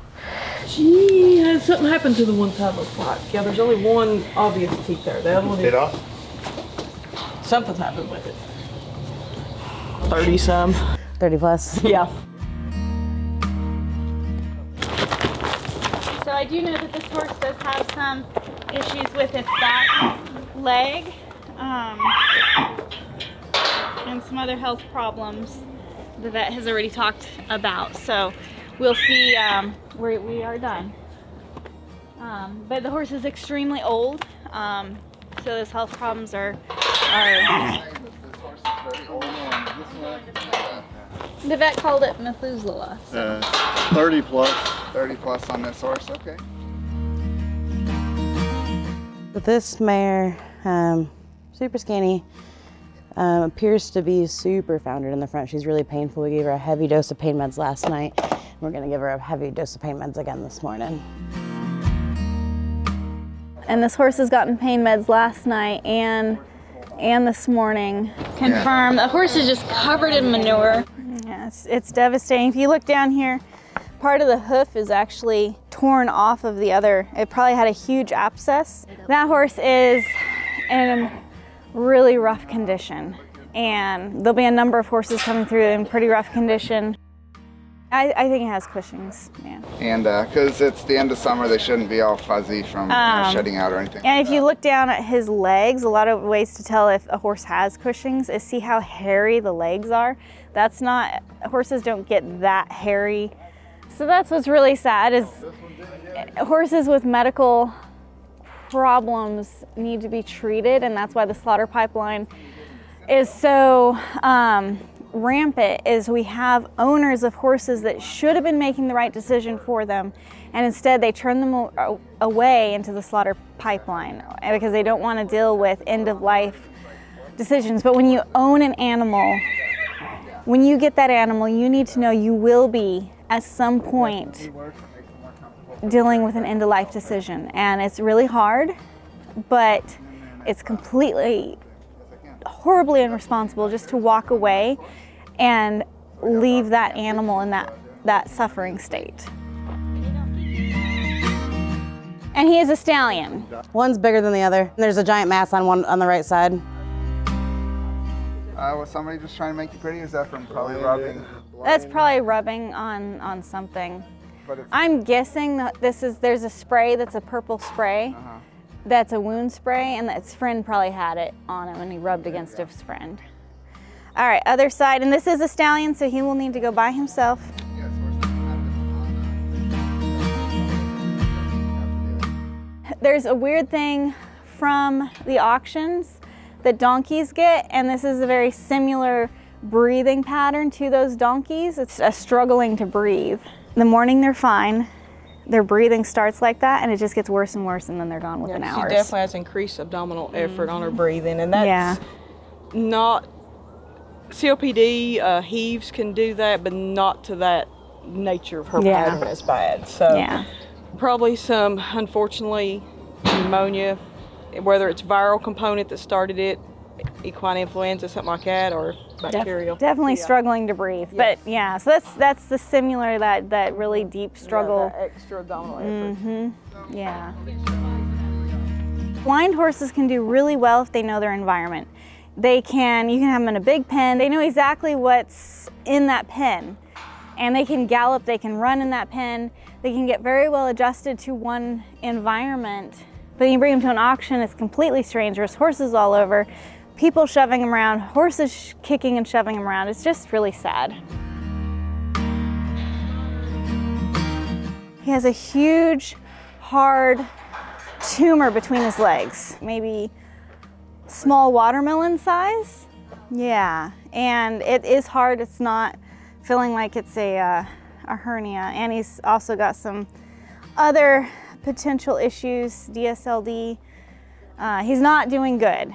S12: She had something happen to the one side looks like. Yeah, there's only one obvious teeth there. The other one
S1: Bit
S12: is
S1: off?
S12: something's happened with it. Thirty some.
S7: Thirty plus.
S12: Yeah.
S21: So I do know that this horse does have some issues with its back leg um, and some other health problems the vet has already talked about. So we'll see um, where we are done. Um, but the horse is extremely old, um, so those health problems are, are the vet called it Methuselah.
S1: Uh, 30 plus.
S10: 30 plus on this horse, okay.
S7: This mare, um, super skinny, um, appears to be super foundered in the front. She's really painful. We gave her a heavy dose of pain meds last night. We're gonna give her a heavy dose of pain meds again this morning.
S21: And this horse has gotten pain meds last night and and this morning. Confirm. The horse is just covered in manure. Yeah, it's, it's devastating. If you look down here, part of the hoof is actually torn off of the other. It probably had a huge abscess. That horse is in really rough condition. And there'll be a number of horses coming through in pretty rough condition. I, I think it has Cushing's, yeah.
S10: And because it's the end of summer, they shouldn't be all fuzzy from you know,
S21: Um,
S10: shedding out or anything.
S21: And if you look down at his legs, a lot of ways to tell if a horse has Cushing's is see how hairy the legs are. That's not, horses don't get that hairy. So that's what's really sad is horses with medical problems need to be treated and that's why the slaughter pipeline is so um, rampant is we have owners of horses that should have been making the right decision for them and instead they turn them away into the slaughter pipeline eh, because they don't want to deal with end of life decisions. But when you own an animal when you get that animal you need to know you will be at some point dealing with an end of life decision. And it's really hard but it's completely horribly irresponsible just to walk away and leave that animal in that, that suffering state. And he is a stallion.
S7: One's bigger than the other. There's a giant mass on one on the right side.
S10: Uh, was somebody just trying to make you pretty, or is that from probably rubbing?
S21: That's probably rubbing on, on something.
S10: But it's-
S21: I'm guessing that this is, there's a spray that's a purple spray.
S10: Uh-huh.
S21: That's a wound spray and that his friend probably had it on him and he rubbed against his friend. All right, other side, and this is a stallion, so he will need to go by himself. There's a weird thing from the auctions that donkeys get, and this is a very similar breathing pattern to those donkeys. It's a struggling to breathe. In the morning, they're fine. Their breathing starts like that, and it just gets worse and worse, and then they're gone within
S12: She
S21: hours.
S12: definitely has increased abdominal effort on her breathing, and that's
S21: Yeah.
S12: not COPD. Uh, heaves can do that, but not to that nature of her
S21: Yeah.
S12: pattern as bad. So
S21: Yeah.
S12: probably some, unfortunately, pneumonia, whether it's viral component that started it, equine influenza, something like that, or
S21: Def-
S12: bacterial.
S21: definitely
S12: Yeah.
S21: struggling to breathe. But yeah, so that's that's the similar that that really deep struggle.
S12: that extra abdominal effort.
S21: hmm Yeah. Blind horses can do really well if they know their environment. They can, you can have them in a big pen. They know exactly what's in that pen. And they can gallop, they can run in that pen. They can get very well adjusted to one environment. But you bring them to an auction, it's completely strange. There's horses all over, people shoving them around, horses kicking and shoving them around. It's just really sad. He has a huge, hard tumor between his legs, maybe small watermelon size. Yeah, and it is hard. It's not feeling like it's a, uh, a hernia. And he's also got some other potential issues, DSLD. Uh, he's not doing good.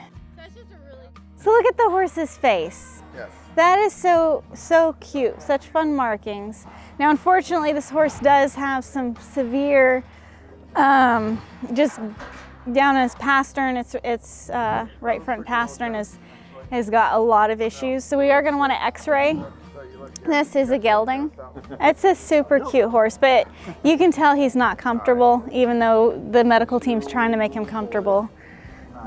S21: So look at the horse's face.
S10: Yes.
S21: That is so, so cute. Such fun markings. Now, unfortunately, this horse does have some severe, um, just down in his pastern, its, its uh, right front pastern is, has got a lot of issues. So we are gonna wanna x-ray This is a gelding. It's a super cute horse, but you can tell he's not comfortable, even though the medical team's trying to make him comfortable.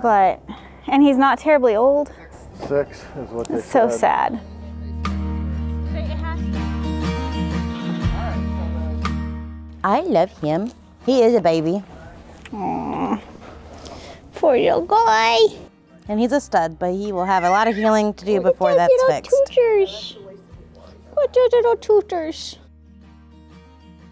S21: But, and he's not terribly old.
S1: Six is what they
S21: It's so
S1: said.
S21: sad.
S7: I love him. He is a baby.
S21: Aww. Poor little guy.
S7: And he's a stud, but he will have a lot of healing to do before that's
S21: little
S7: fixed.
S21: Tutors. What the little tutors?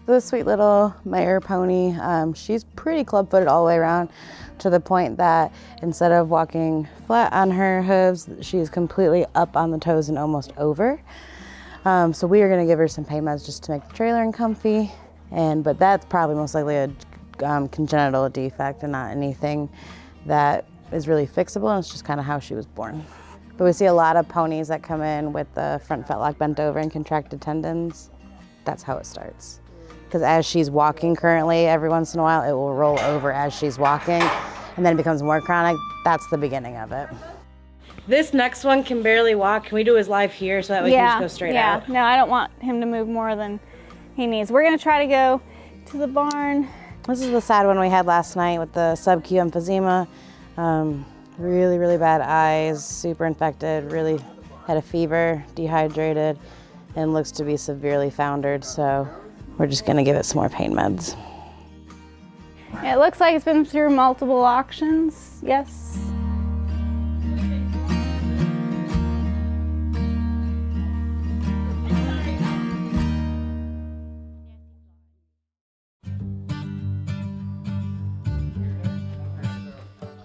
S7: The sweet little mare pony, um, she's pretty club-footed all the way around to the point that instead of walking flat on her hooves, she's completely up on the toes and almost over. Um, so we are gonna give her some pain meds just to make the trailering comfy. And, but that's probably most likely a um, congenital defect and not anything that is really fixable. And it's just kind of how she was born. But we see a lot of ponies that come in with the front fetlock bent over and contracted tendons. That's how it starts. Because as she's walking currently, every once in a while, it will roll over as she's walking, and then it becomes more chronic. That's the beginning of it.
S24: This next one can barely walk. Can we do his live here so that we
S21: yeah,
S24: can just go straight
S21: yeah.
S24: out?
S21: No, I don't want him to move more than he needs. We're gonna try to go to the barn.
S7: This is the sad one we had last night with the sub-Q emphysema. Um, really, really bad eyes, super infected, really had a fever, dehydrated, and looks to be severely foundered. So we're just gonna give it some more pain meds.
S21: It looks like it's been through multiple auctions. Yes.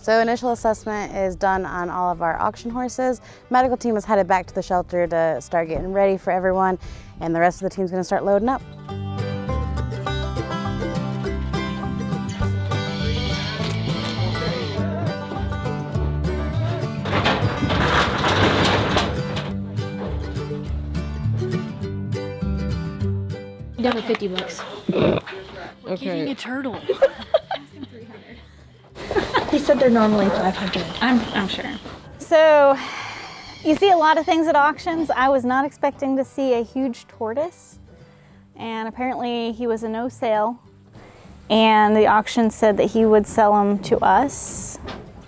S7: So initial assessment is done on all of our auction horses. Medical team is headed back to the shelter to start getting ready for everyone, and the rest of the team's gonna start loading up.
S18: Down to 50 bucks.
S17: Okay.
S18: a turtle.
S21: He said they're normally 500. I'm, I'm sure. So, you see a lot of things at auctions. I was not expecting to see a huge tortoise. And apparently he was a no sale. And the auction said that he would sell them to us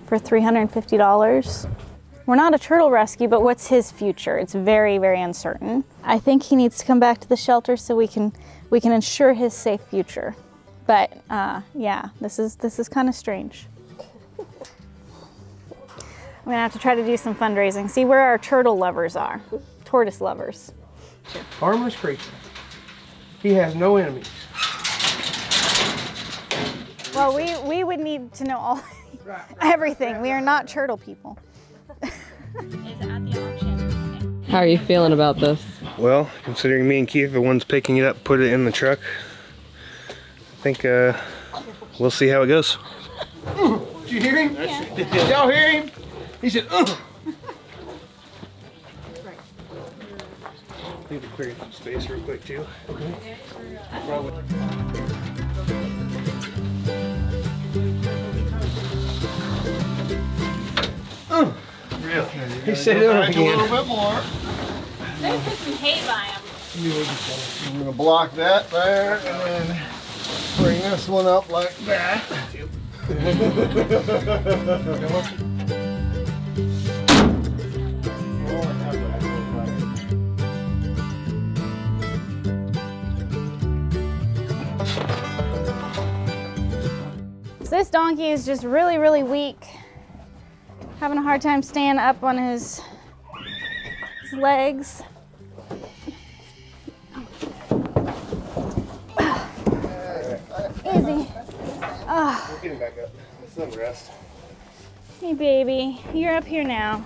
S21: for $350. We're not a turtle rescue, but what's his future? It's very, very uncertain. I think he needs to come back to the shelter so we can we can ensure his safe future. But uh, yeah, this is this is kind of strange. I'm gonna have to try to do some fundraising. See where our turtle lovers are, tortoise lovers.
S25: Harmless creature. He has no enemies.
S21: Well, we we would need to know all everything. We are not turtle people.
S17: How are you feeling about this?
S4: Well, considering me and Keith are the ones picking it up, put it in the truck, I think uh, we'll see how it goes.
S25: Did you hear him? Did y'all hear him? He said, Ugh.
S4: I need to clear some space real quick too. Okay.
S1: Really?
S25: He said it again.
S1: A little bit more.
S19: Let's put some hay by him.
S1: I'm gonna block that there and then bring this one up like that.
S21: So this donkey is just really, really weak. Having a hard time staying up on his, his legs. Ah.
S4: Get him back up. Rest.
S21: Hey baby, you're up here now.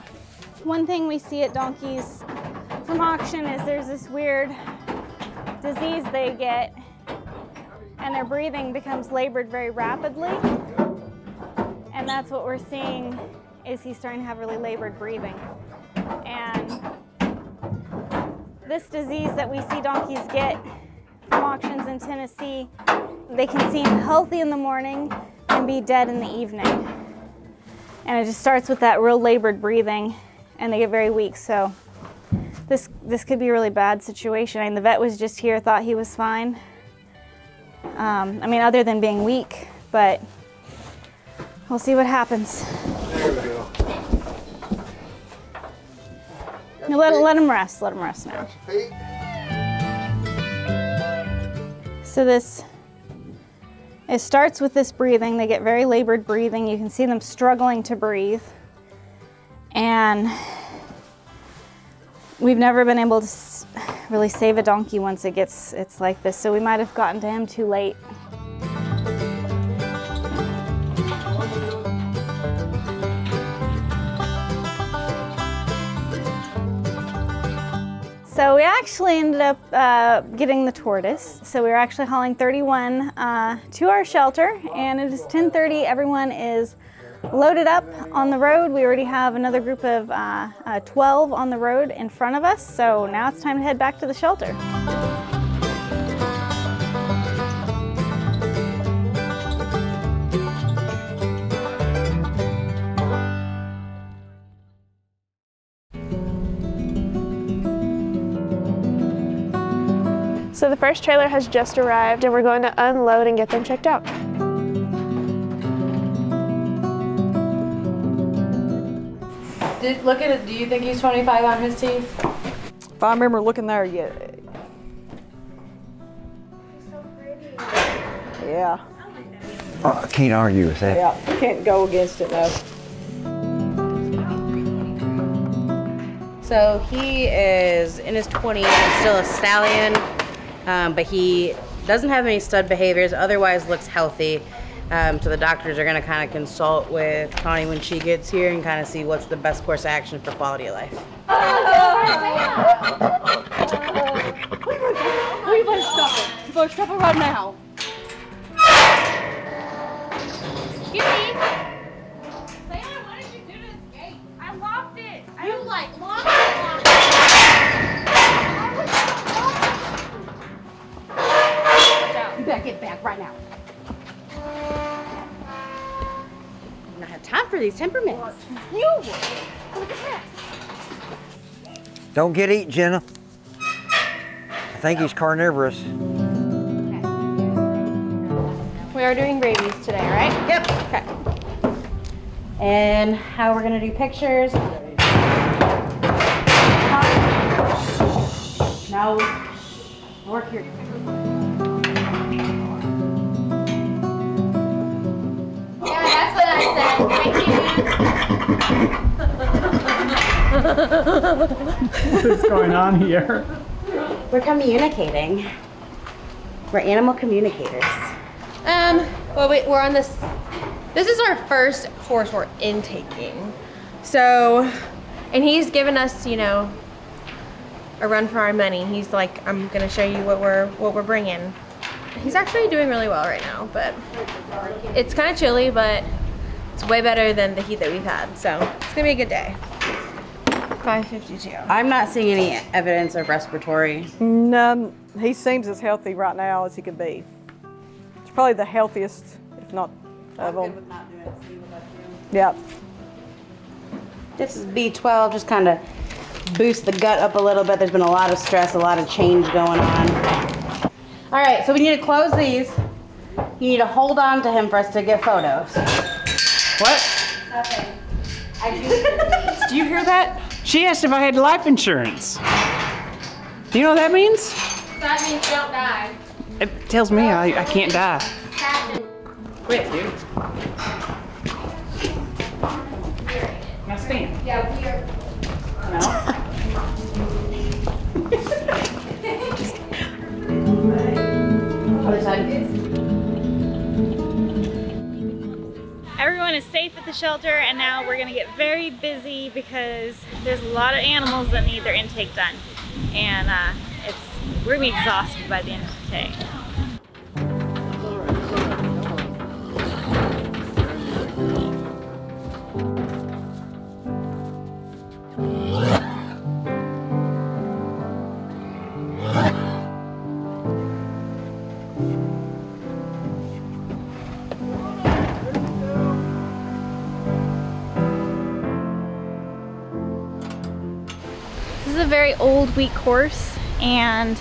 S21: One thing we see at donkeys from auction is there's this weird disease they get and their breathing becomes labored very rapidly. And that's what we're seeing is he's starting to have really labored breathing. And this disease that we see donkeys get from auctions in Tennessee, they can seem healthy in the morning and be dead in the evening. And it just starts with that real labored breathing and they get very weak. So this this could be a really bad situation. I mean, the vet was just here, thought he was fine. Um, I mean, other than being weak, but we'll see what happens.
S1: There we go.
S21: No, let, let him rest. Let him rest now. So this, it starts with this breathing. They get very labored breathing. You can see them struggling to breathe. And we've never been able to really save a donkey once it gets, it's like this. So we might have gotten to him too late. So we actually ended up uh, getting the tortoise. So we were actually hauling 31 uh, to our shelter, and it is 10:30. Everyone is loaded up on the road. We already have another group of uh, uh, 12 on the road in front of us. So now it's time to head back to the shelter.
S26: First trailer has just arrived and we're going to unload and get them checked out.
S7: Did, look at it. Do you think he's 25 on his teeth?
S12: If I remember looking there, yeah. Yeah,
S27: Oh, I can't argue with that.
S12: yeah, can't go against it though.
S7: So he is in his 20s, still a stallion, um, but he doesn't have any stud behaviors, otherwise looks healthy. Um, so the doctors are going to kind of consult with Connie when she gets here and kind of see what's the best course of action for quality of life.
S18: We better stop it. Better stop it right now.
S7: These temperaments.
S18: You. Look at that.
S27: Don't get eat, Jenna. I think he's carnivorous.
S13: We are doing rabies today, right?
S7: Yep.
S13: Okay.
S7: And how we're going to do pictures. Now, work here.
S19: What I said. Thank you.
S20: What's going on here?
S7: We're communicating. We're animal communicators.
S13: Um, well, we, we're on this. This is our first horse we're intaking. So, and he's given us, you know, a run for our money. He's like, I'm gonna show you what we're what we're bringing. He's actually doing really well right now, but it's kind of chilly, but it's way better than the heat that we've had. So it's gonna be a good day. 552.
S7: I'm not seeing any evidence of respiratory.
S12: No, he seems as healthy right now as he can be. It's probably the healthiest, if not of them. Yep.
S7: This is B12, just kind of boost the gut up a little bit. There's been a lot of stress, a lot of change going on. All right, so we need to close these. You need to hold on to him for us to get photos.
S20: What? Nothing. Do you hear that? She asked if I had life insurance. Do you know what that means?
S13: That means don't die.
S20: It tells me I, I can't die. Quit, dude. Now stand.
S19: Yeah, we are.
S7: Other
S21: Safe at the shelter and now we're gonna get very busy because there's a lot of animals that need their intake done. And uh, it's we're gonna be exhausted by the end of the day. Old, weak horse, and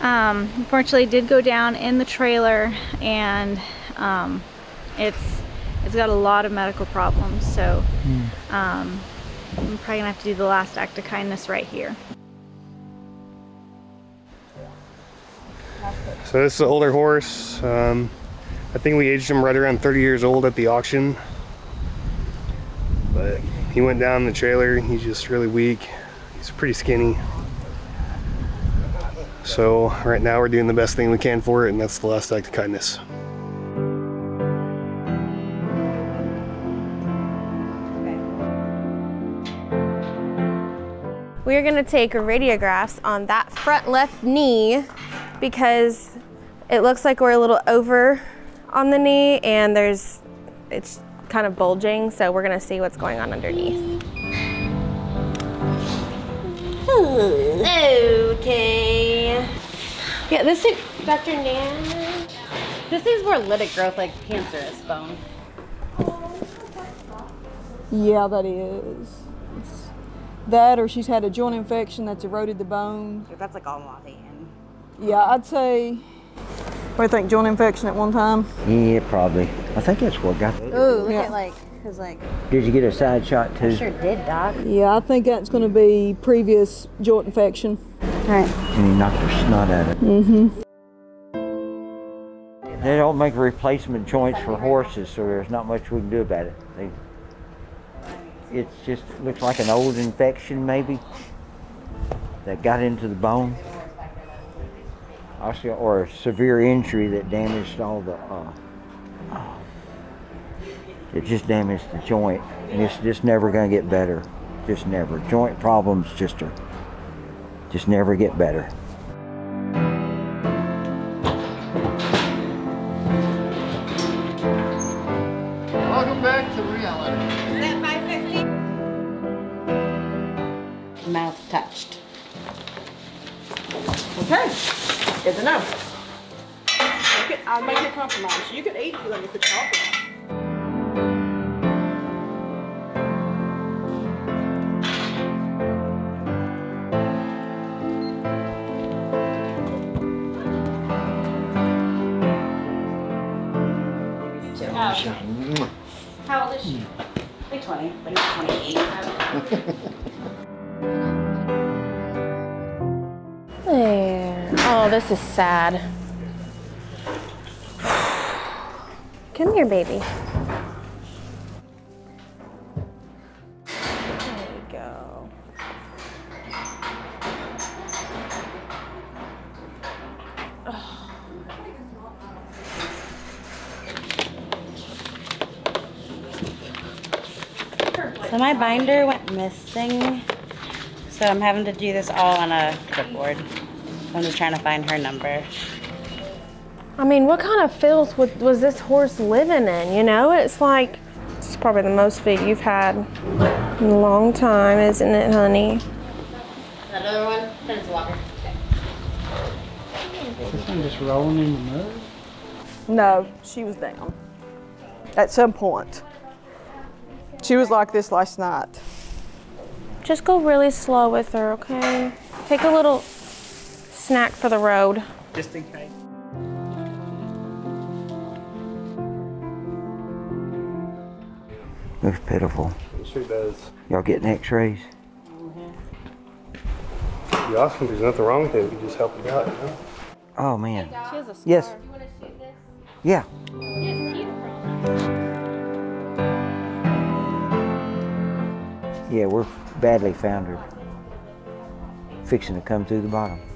S21: um, unfortunately did go down in the trailer, and um, it's it's got a lot of medical problems. So um, I'm probably gonna have to do the last act of kindness right here.
S4: So this is an older horse. Um, I think we aged him right around 30 years old at the auction. But he went down in the trailer. He's just really weak. He's pretty skinny. So right now we're doing the best thing we can for it, and that's the last act of kindness.
S13: We are gonna take radiographs on that front left knee because it looks like we're a little over on the knee and there's, it's kind of bulging. So we're gonna see what's going on underneath.
S7: Okay. Yeah, this is Dr. Nan. This is more lytic growth, like cancerous bone.
S12: Yeah, that is. It's that or she's had a joint infection that's eroded the bone.
S7: That's like all moth-eaten.
S12: Yeah, I'd say. What do you think? Joint infection at one time?
S27: Yeah, probably. I think that's what got it.
S7: Ooh, look
S12: Yeah.
S7: at like, cause like,
S27: Did you get a side shot
S7: I
S27: too?
S7: sure did, doc.
S12: Yeah, I think that's going to be previous joint infection.
S7: Right.
S27: And he knocked her snot out of it.
S12: Mm-hmm.
S27: They don't make replacement joints for horses, so there's not much we can do about it. They, it just looks like an old infection, maybe, that got into the bone. Osteo- or a severe injury that damaged all the. Uh, uh, it just damaged the joint, and it's just never going to get better. Just never. Joint problems just are, just never get better.
S25: Welcome back to reality.
S7: Is that 550? Mouth touched.
S12: Okay, good to know. I'll make a compromise. You can eat if you let me put your
S7: is
S13: sad. Come here, baby. There we go.
S7: So my binder went missing, so I'm having to do this all on a clipboard. I'm just trying to find her number.
S13: I mean, what kind of filth was, was this horse living in? You know, it's like, it's probably the most feed you've had in a long time, isn't it, honey?
S7: That other one? Tennessee Walker.
S25: This thing just rolling in the mud.
S12: No, she was down. At some point. She was like this last night.
S13: Just go really slow with her, okay? Take a little snack for the road.
S20: Just in case.
S27: Looks pitiful.
S4: It sure does.
S27: Y'all getting x-rays?
S4: It'd be awesome. There's nothing wrong with it. We just help it out, you know?
S27: Oh, man.
S13: She has a
S27: Yes.
S13: Do you want to shoot this?
S27: Yeah. Yeah, we're badly foundered. Fixing to come through the bottom.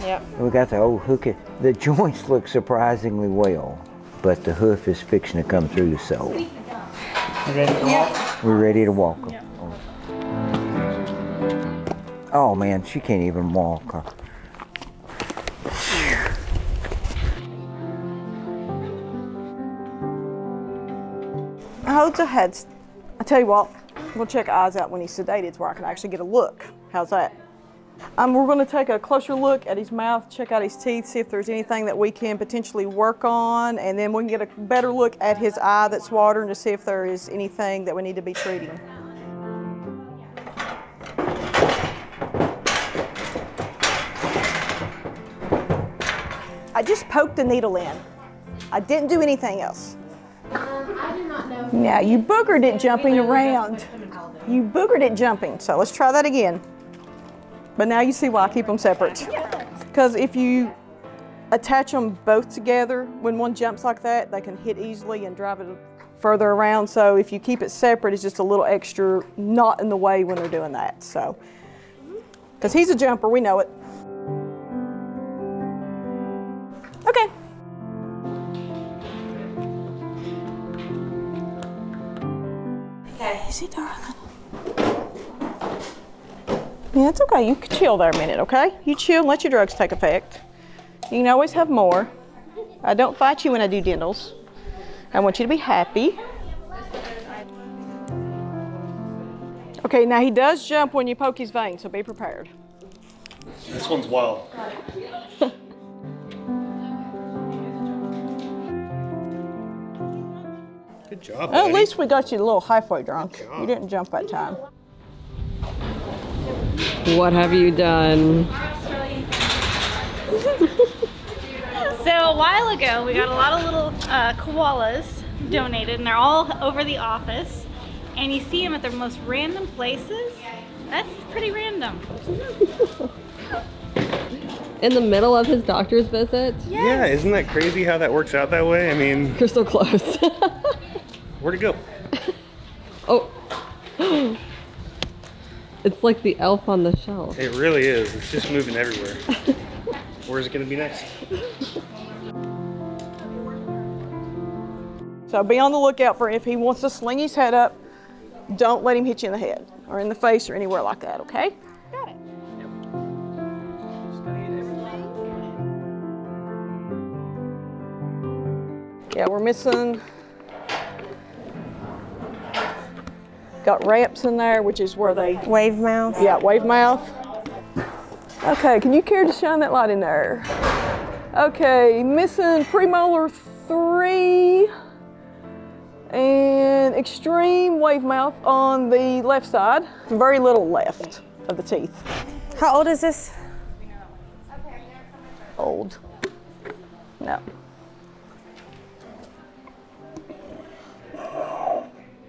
S13: Yep.
S27: We got the old hook. it- The joints look surprisingly well, but the hoof is fixing to come through the sole.
S25: ready to walk?
S27: We're ready to walk. Oh man, she can't even walk.
S12: Holds her head. I tell you what, we'll check eyes out when he's sedated where I can actually get a look. How's that? Um, we're going to take a closer look at his mouth, check out his teeth, see if there's anything that we can potentially work on, and then we can get a better look at his eye that's watering to see if there is anything that we need to be treating. I just poked the needle in. I didn't do anything else. Now, you boogered it jumping around. You boogered it jumping, so let's try that again. But now you see why I keep them separate. Because if you attach them both together, when one jumps like that, they can hit easily and drive it further around. So if you keep it separate, it's just a little extra not in the way when they're doing that. So, because he's a jumper, we know it. Okay.
S21: Okay.
S12: Easy, darling. Yeah, it's okay. You can chill there a minute, okay? You chill and let your drugs take effect. You can always have more. I don't fight you when I do dentals. I want you to be happy. Okay, now he does jump when you poke his vein, so be prepared.
S28: This one's wild.
S4: Good job.
S12: Well, at least we got you a little halfway drunk. You didn't jump that time.
S17: What have you done?
S21: So a while ago, we got a lot of little uh, koalas donated, and they're all over the office. And you see them at the most random places. That's pretty random.
S17: In the middle of his doctor's visit?
S4: Yeah, isn't that crazy how that works out that way? I mean,
S17: You're so close.
S4: where'd it go?
S17: oh. It's like the elf on the shelf.
S4: It really is. It's just moving everywhere. Where's it gonna be next?
S12: So be on the lookout for if he wants to sling his head up, don't let him hit you in the head or in the face or anywhere like that, okay?
S21: Got it.
S12: Yeah, we're missing. Got ramps in there, which is where they
S24: wave mouth.
S12: Yeah, wave mouth. Okay, can you care to shine that light in there? Okay, missing premolar three and extreme wave mouth on the left side. Very little left of the teeth.
S24: How old is this?
S12: Old. No.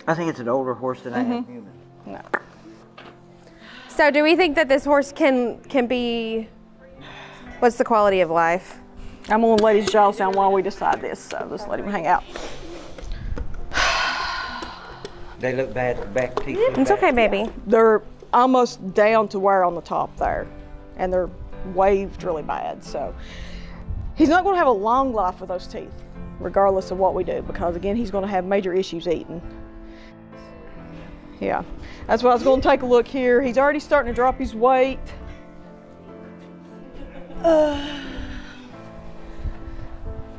S27: I think it's an older horse than I am
S24: Mhm.
S27: human.
S12: No.
S24: So do we think that this horse can can be what's the quality of life?
S12: I'm gonna let his jaws down while we decide this, so just let him hang out.
S27: They look bad, the back teeth.
S24: It's
S27: bad.
S24: okay, baby.
S12: They're almost down to where on the top there, and they're waved really bad. So he's not gonna have a long life with those teeth, regardless of what we do, because again, he's gonna have major issues eating. Yeah, that's why I was gonna take a look here. He's already starting to drop his weight. Uh,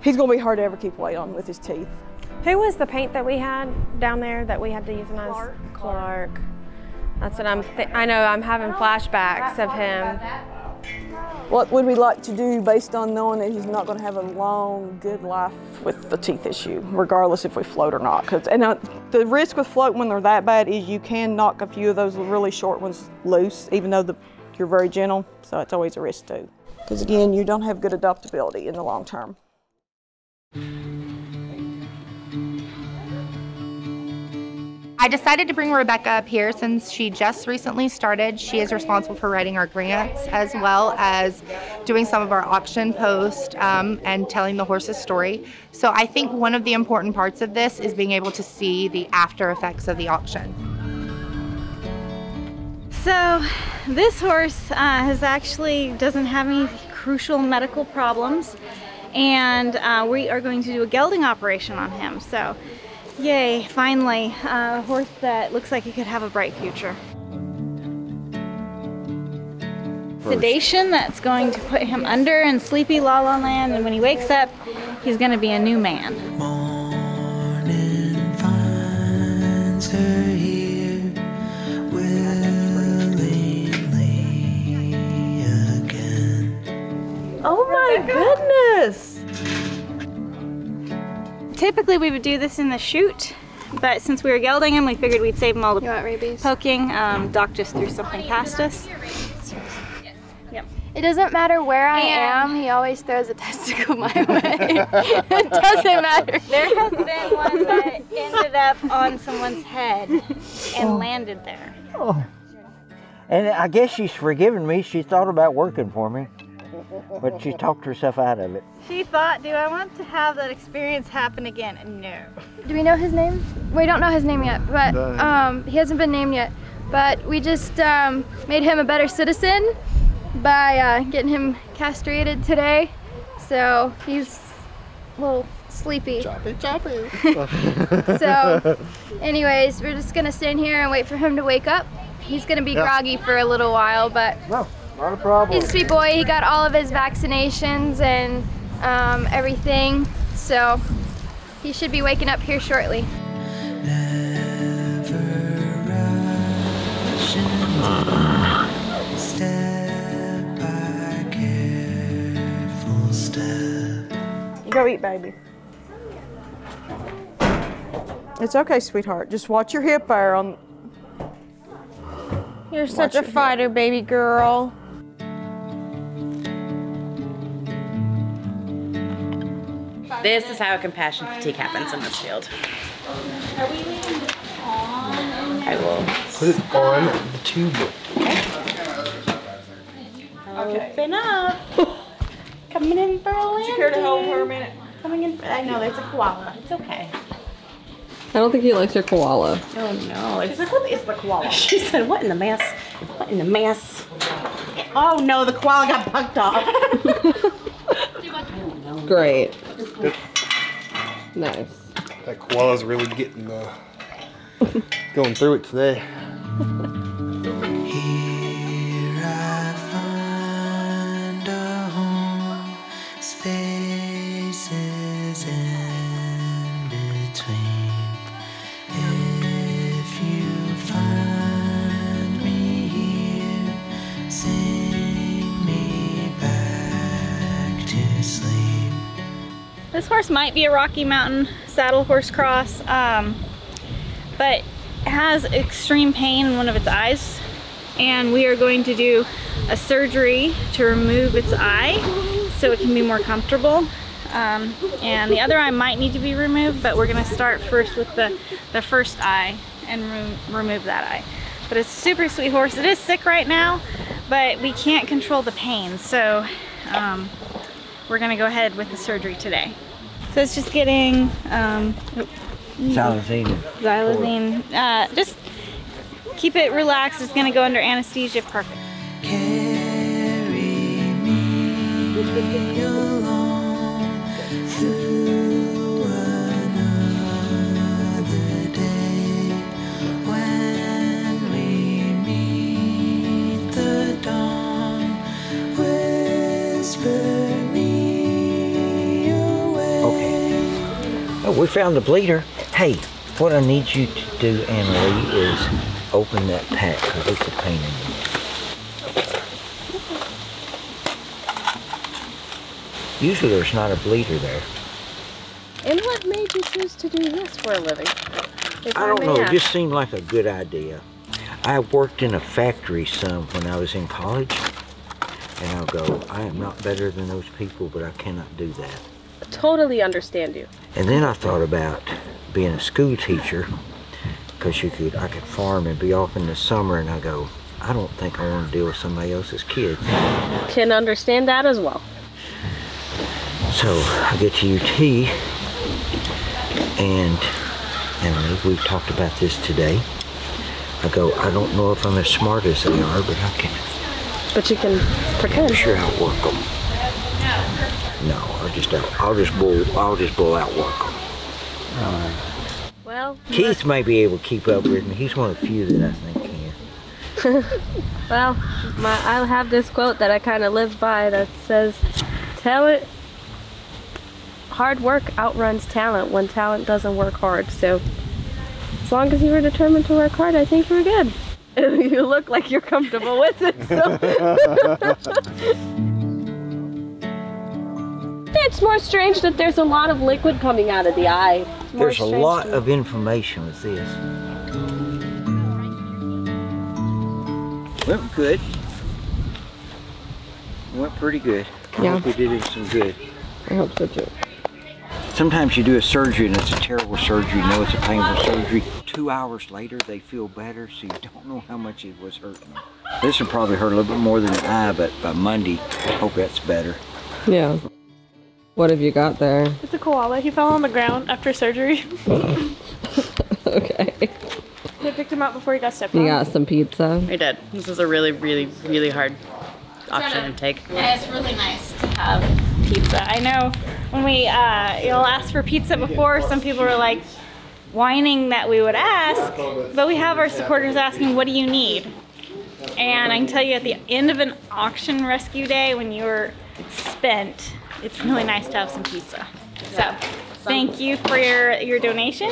S12: he's gonna be hard to ever keep weight on with his teeth.
S24: Who was the paint that we had down there that we had to use on us? Clark. That's what I'm. Th- I know. I'm having flashbacks of him.
S12: What would we like to do based on knowing that he's not going to have a long, good life with the teeth issue, regardless if we float or not? Cause, and uh, the risk with floating when they're that bad is you can knock a few of those really short ones loose, even though the, you're very gentle. So it's always a risk too. Because again, you don't have good adaptability in the long term.
S5: I decided to bring Rebecca up here since she just recently started. She is responsible for writing our grants as well as doing some of our auction posts um, and telling the horse's story. So I think one of the important parts of this is being able to see the after effects of the auction.
S21: So this horse uh, has actually doesn't have any crucial medical problems and uh, we are going to do a gelding operation on him. So yay, finally, uh, a horse that looks like he could have a bright future. Sedation that's going to put him under in sleepy la la land and when he wakes up, he's going to be a new man.
S29: finds her here willingly again.
S21: Oh my goodness! Typically we would do this in the chute, but since we were gelding him, we figured we'd save him all the poking. Um, Doc just threw something past us. Yep.
S30: It doesn't matter where I am, he always throws a testicle my way. it doesn't matter.
S7: There has been one that ended up on someone's head and landed there.
S27: Oh. And I guess she's forgiven me. She thought about working for me, but she talked herself out of it.
S7: She thought, do I want to have that experience happen again? No.
S30: Do we know his name? We don't know his name yet, but um, he hasn't been named yet. But we just um, made him a better citizen by uh, getting him castrated today. So he's a little sleepy.
S1: Choppy, choppy.
S30: so, anyways, we're just gonna stand here and wait for him to wake up. He's gonna be
S1: Yeah.
S30: groggy for a little while, but
S1: No, not a problem.
S30: he's a sweet boy. He got all of his vaccinations and um, everything, so he should be waking up here shortly.
S12: Go eat, baby. It's okay, sweetheart. Just watch your hip there on.
S13: You're such a fighter, baby girl.
S31: This is how a compassion fatigue happens in this field. I will.
S4: Put it on the tube. Okay.
S7: Open up. Coming in for a landing.
S32: Would you care to hold her a minute?
S7: Coming in for, I know, there's a koala. It's okay.
S33: I don't think he likes your koala.
S7: Oh no, it's, like, what is the koala? She said, what in the mess? What in the mess? Oh no, the koala got bucked off.
S33: Great. Nice.
S4: That koala's really getting uh, going through it today.
S29: Spaces in between. If you find me here,
S21: This horse might be a Rocky Mountain saddle horse cross, um, but has extreme pain in one of its eyes. And we are going to do a surgery to remove its eye so it can be more comfortable. Um, and the other eye might need to be removed, but we're gonna start first with the, the first eye and re remove that eye. But it's a super sweet horse. It is sick right now, but we can't control the pain. So um, we're gonna go ahead with the surgery today. So it's just getting um,
S27: Xylazine.
S21: xylazine. Uh, just keep it relaxed. It's gonna go under anesthesia. Perfect.
S29: Through we
S27: found the bleeder. Hey, what I need you to do, Annalie, is open that pack because it's a pain in the neck. Usually there's not a bleeder there.
S33: And what made you choose to do this for a living? If
S27: I don't know, it just seemed like a good idea. I worked in a factory some when I was in college, and I'll go, I am not better than those people, but I cannot do that.
S33: Totally understand you.
S27: And then I thought about being a school teacher, because you could, I could farm and be off in the summer, and I go, I don't think I want to deal with somebody else's kids.
S33: Can understand that as well.
S27: So I get to UT, and and we've talked about this today. I go, I don't know if I'm as smart as they are, but I can.
S33: But you can pretend.
S27: Sure, outwork them. No, I'll just out, I'll just bull, I'll just bull outwork them.
S33: Well,
S27: Keith may be able to keep up with me. He's one of the few that I think can.
S33: well, my, I have this quote that I kind of live by that says, talent, hard work outruns talent when talent doesn't work hard. So as long as you were determined to work hard, I think you're good. you look like you're comfortable with it. So. it's more strange that there's a lot of liquid coming out of the eye.
S27: There's a lot
S33: to
S27: of information with this. Well, good. Went pretty good. I
S17: Yeah.
S27: hope we did him some good.
S17: I hope so too.
S27: Sometimes you do a surgery and it's a terrible surgery. You know it's a painful surgery. Two hours later, they feel better, so you don't know how much it was hurting them. This will probably hurt a little bit more than the eye, but by Monday, I hope that's better.
S17: Yeah. What have you got there?
S30: It's a koala. He fell on the ground after surgery.
S17: okay.
S30: They picked him up before he got stepped
S17: You
S30: on.
S17: got some pizza?
S7: I did. This is a really, really, really hard auction intake.
S21: Yeah, it's really nice to have pizza. I know when we uh, you'll ask for pizza before, some people were like whining that we would ask, but we have our supporters asking, "What do you need?" And I can tell you, at the end of an auction rescue day, when you're spent, it's really nice to have some pizza. So, thank you for your, your donation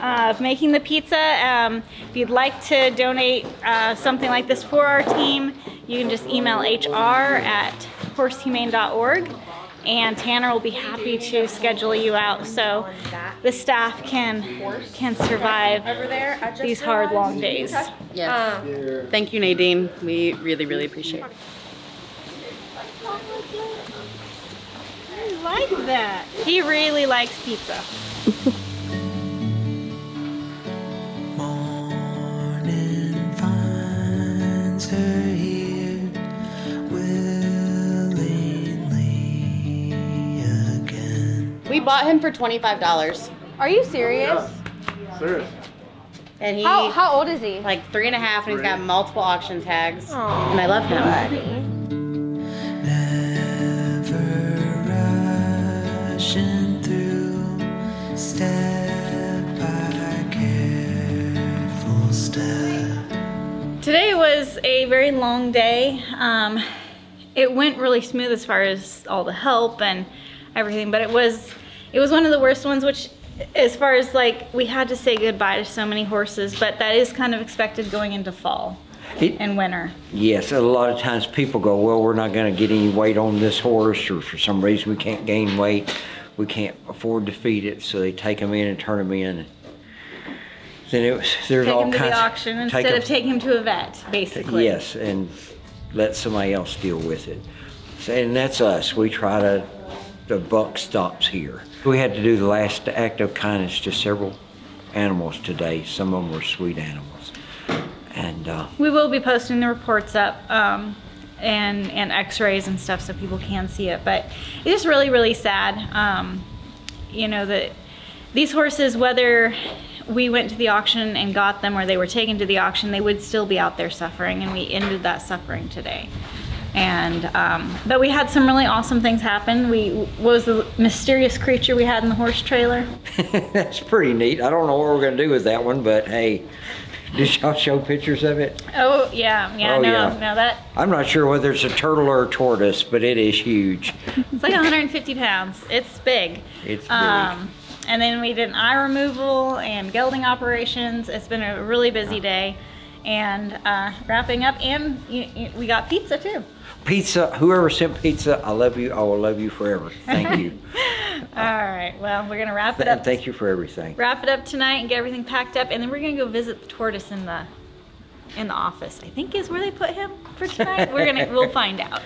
S21: uh, of making the pizza. Um, if you'd like to donate uh, something like this for our team, you can just email hr at horsehumane.org and Tanner will be happy to schedule you out so the staff can can survive these hard long days.
S7: Yes. Thank you, Nadine. We really, really appreciate it.
S21: Like that. He really likes pizza.
S34: finds her here willingly again.
S29: We bought him for $25.
S13: Are you serious?
S35: Oh, serious.
S29: And he
S13: How- how old is he?
S29: Like three and a half, and he's got multiple auction tags.
S13: Aw,
S29: and I love him.
S21: A very long day. Um, it went really smooth as far as all the help and everything, but it was it was one of the worst ones. Which, as far as like we had to say goodbye to so many horses, but that is kind of expected going into fall
S27: It-
S21: and winter.
S27: Yes, a lot of times people go, well, we're not going to get any weight on this horse, or for some reason we can't gain weight. We can't afford to feed it, so they take them in and turn them in. Then it was, there's
S21: Take
S27: all
S21: him to
S27: kinds.
S21: the auction instead
S27: 'em-
S21: of taking him to a vet, basically.
S27: Yes, and let somebody else deal with it. So, and that's us. We try to, the buck stops here. We had to do the last act of kindness to several animals today. Some of them were sweet animals. And uh,
S21: We will be posting the reports up um, and and X-rays and stuff so people can see it. But it's just really really sad. Um, you know that these horses, whether we went to the auction and got them or they were taken to the auction, they would still be out there suffering, and we ended that suffering today. And um, but we had some really awesome things happen. We was the mysterious creature we had in the horse trailer?
S27: that's pretty neat. I don't know what we're going to do with that one, but hey, did y'all show pictures of it?
S21: Oh yeah, yeah,
S27: Oh,
S21: no,
S27: yeah.
S21: no, that
S27: I'm not sure whether it's a turtle or a tortoise, but it is huge.
S21: It's like 150 pounds. It's big.
S27: It's big.
S21: Um, and then we did an eye removal and gelding operations. It's been a really busy day. And uh, wrapping up, and y y we got pizza too.
S27: Pizza, whoever sent pizza, I love you. I will love you forever. Thank you.
S21: All right, well, we're gonna wrap it up.
S27: thank you for everything.
S21: Wrap it up tonight and get everything packed up, and then we're gonna go visit the tortoise in the in the office. I think is where they put him for tonight. We're gonna we'll find out.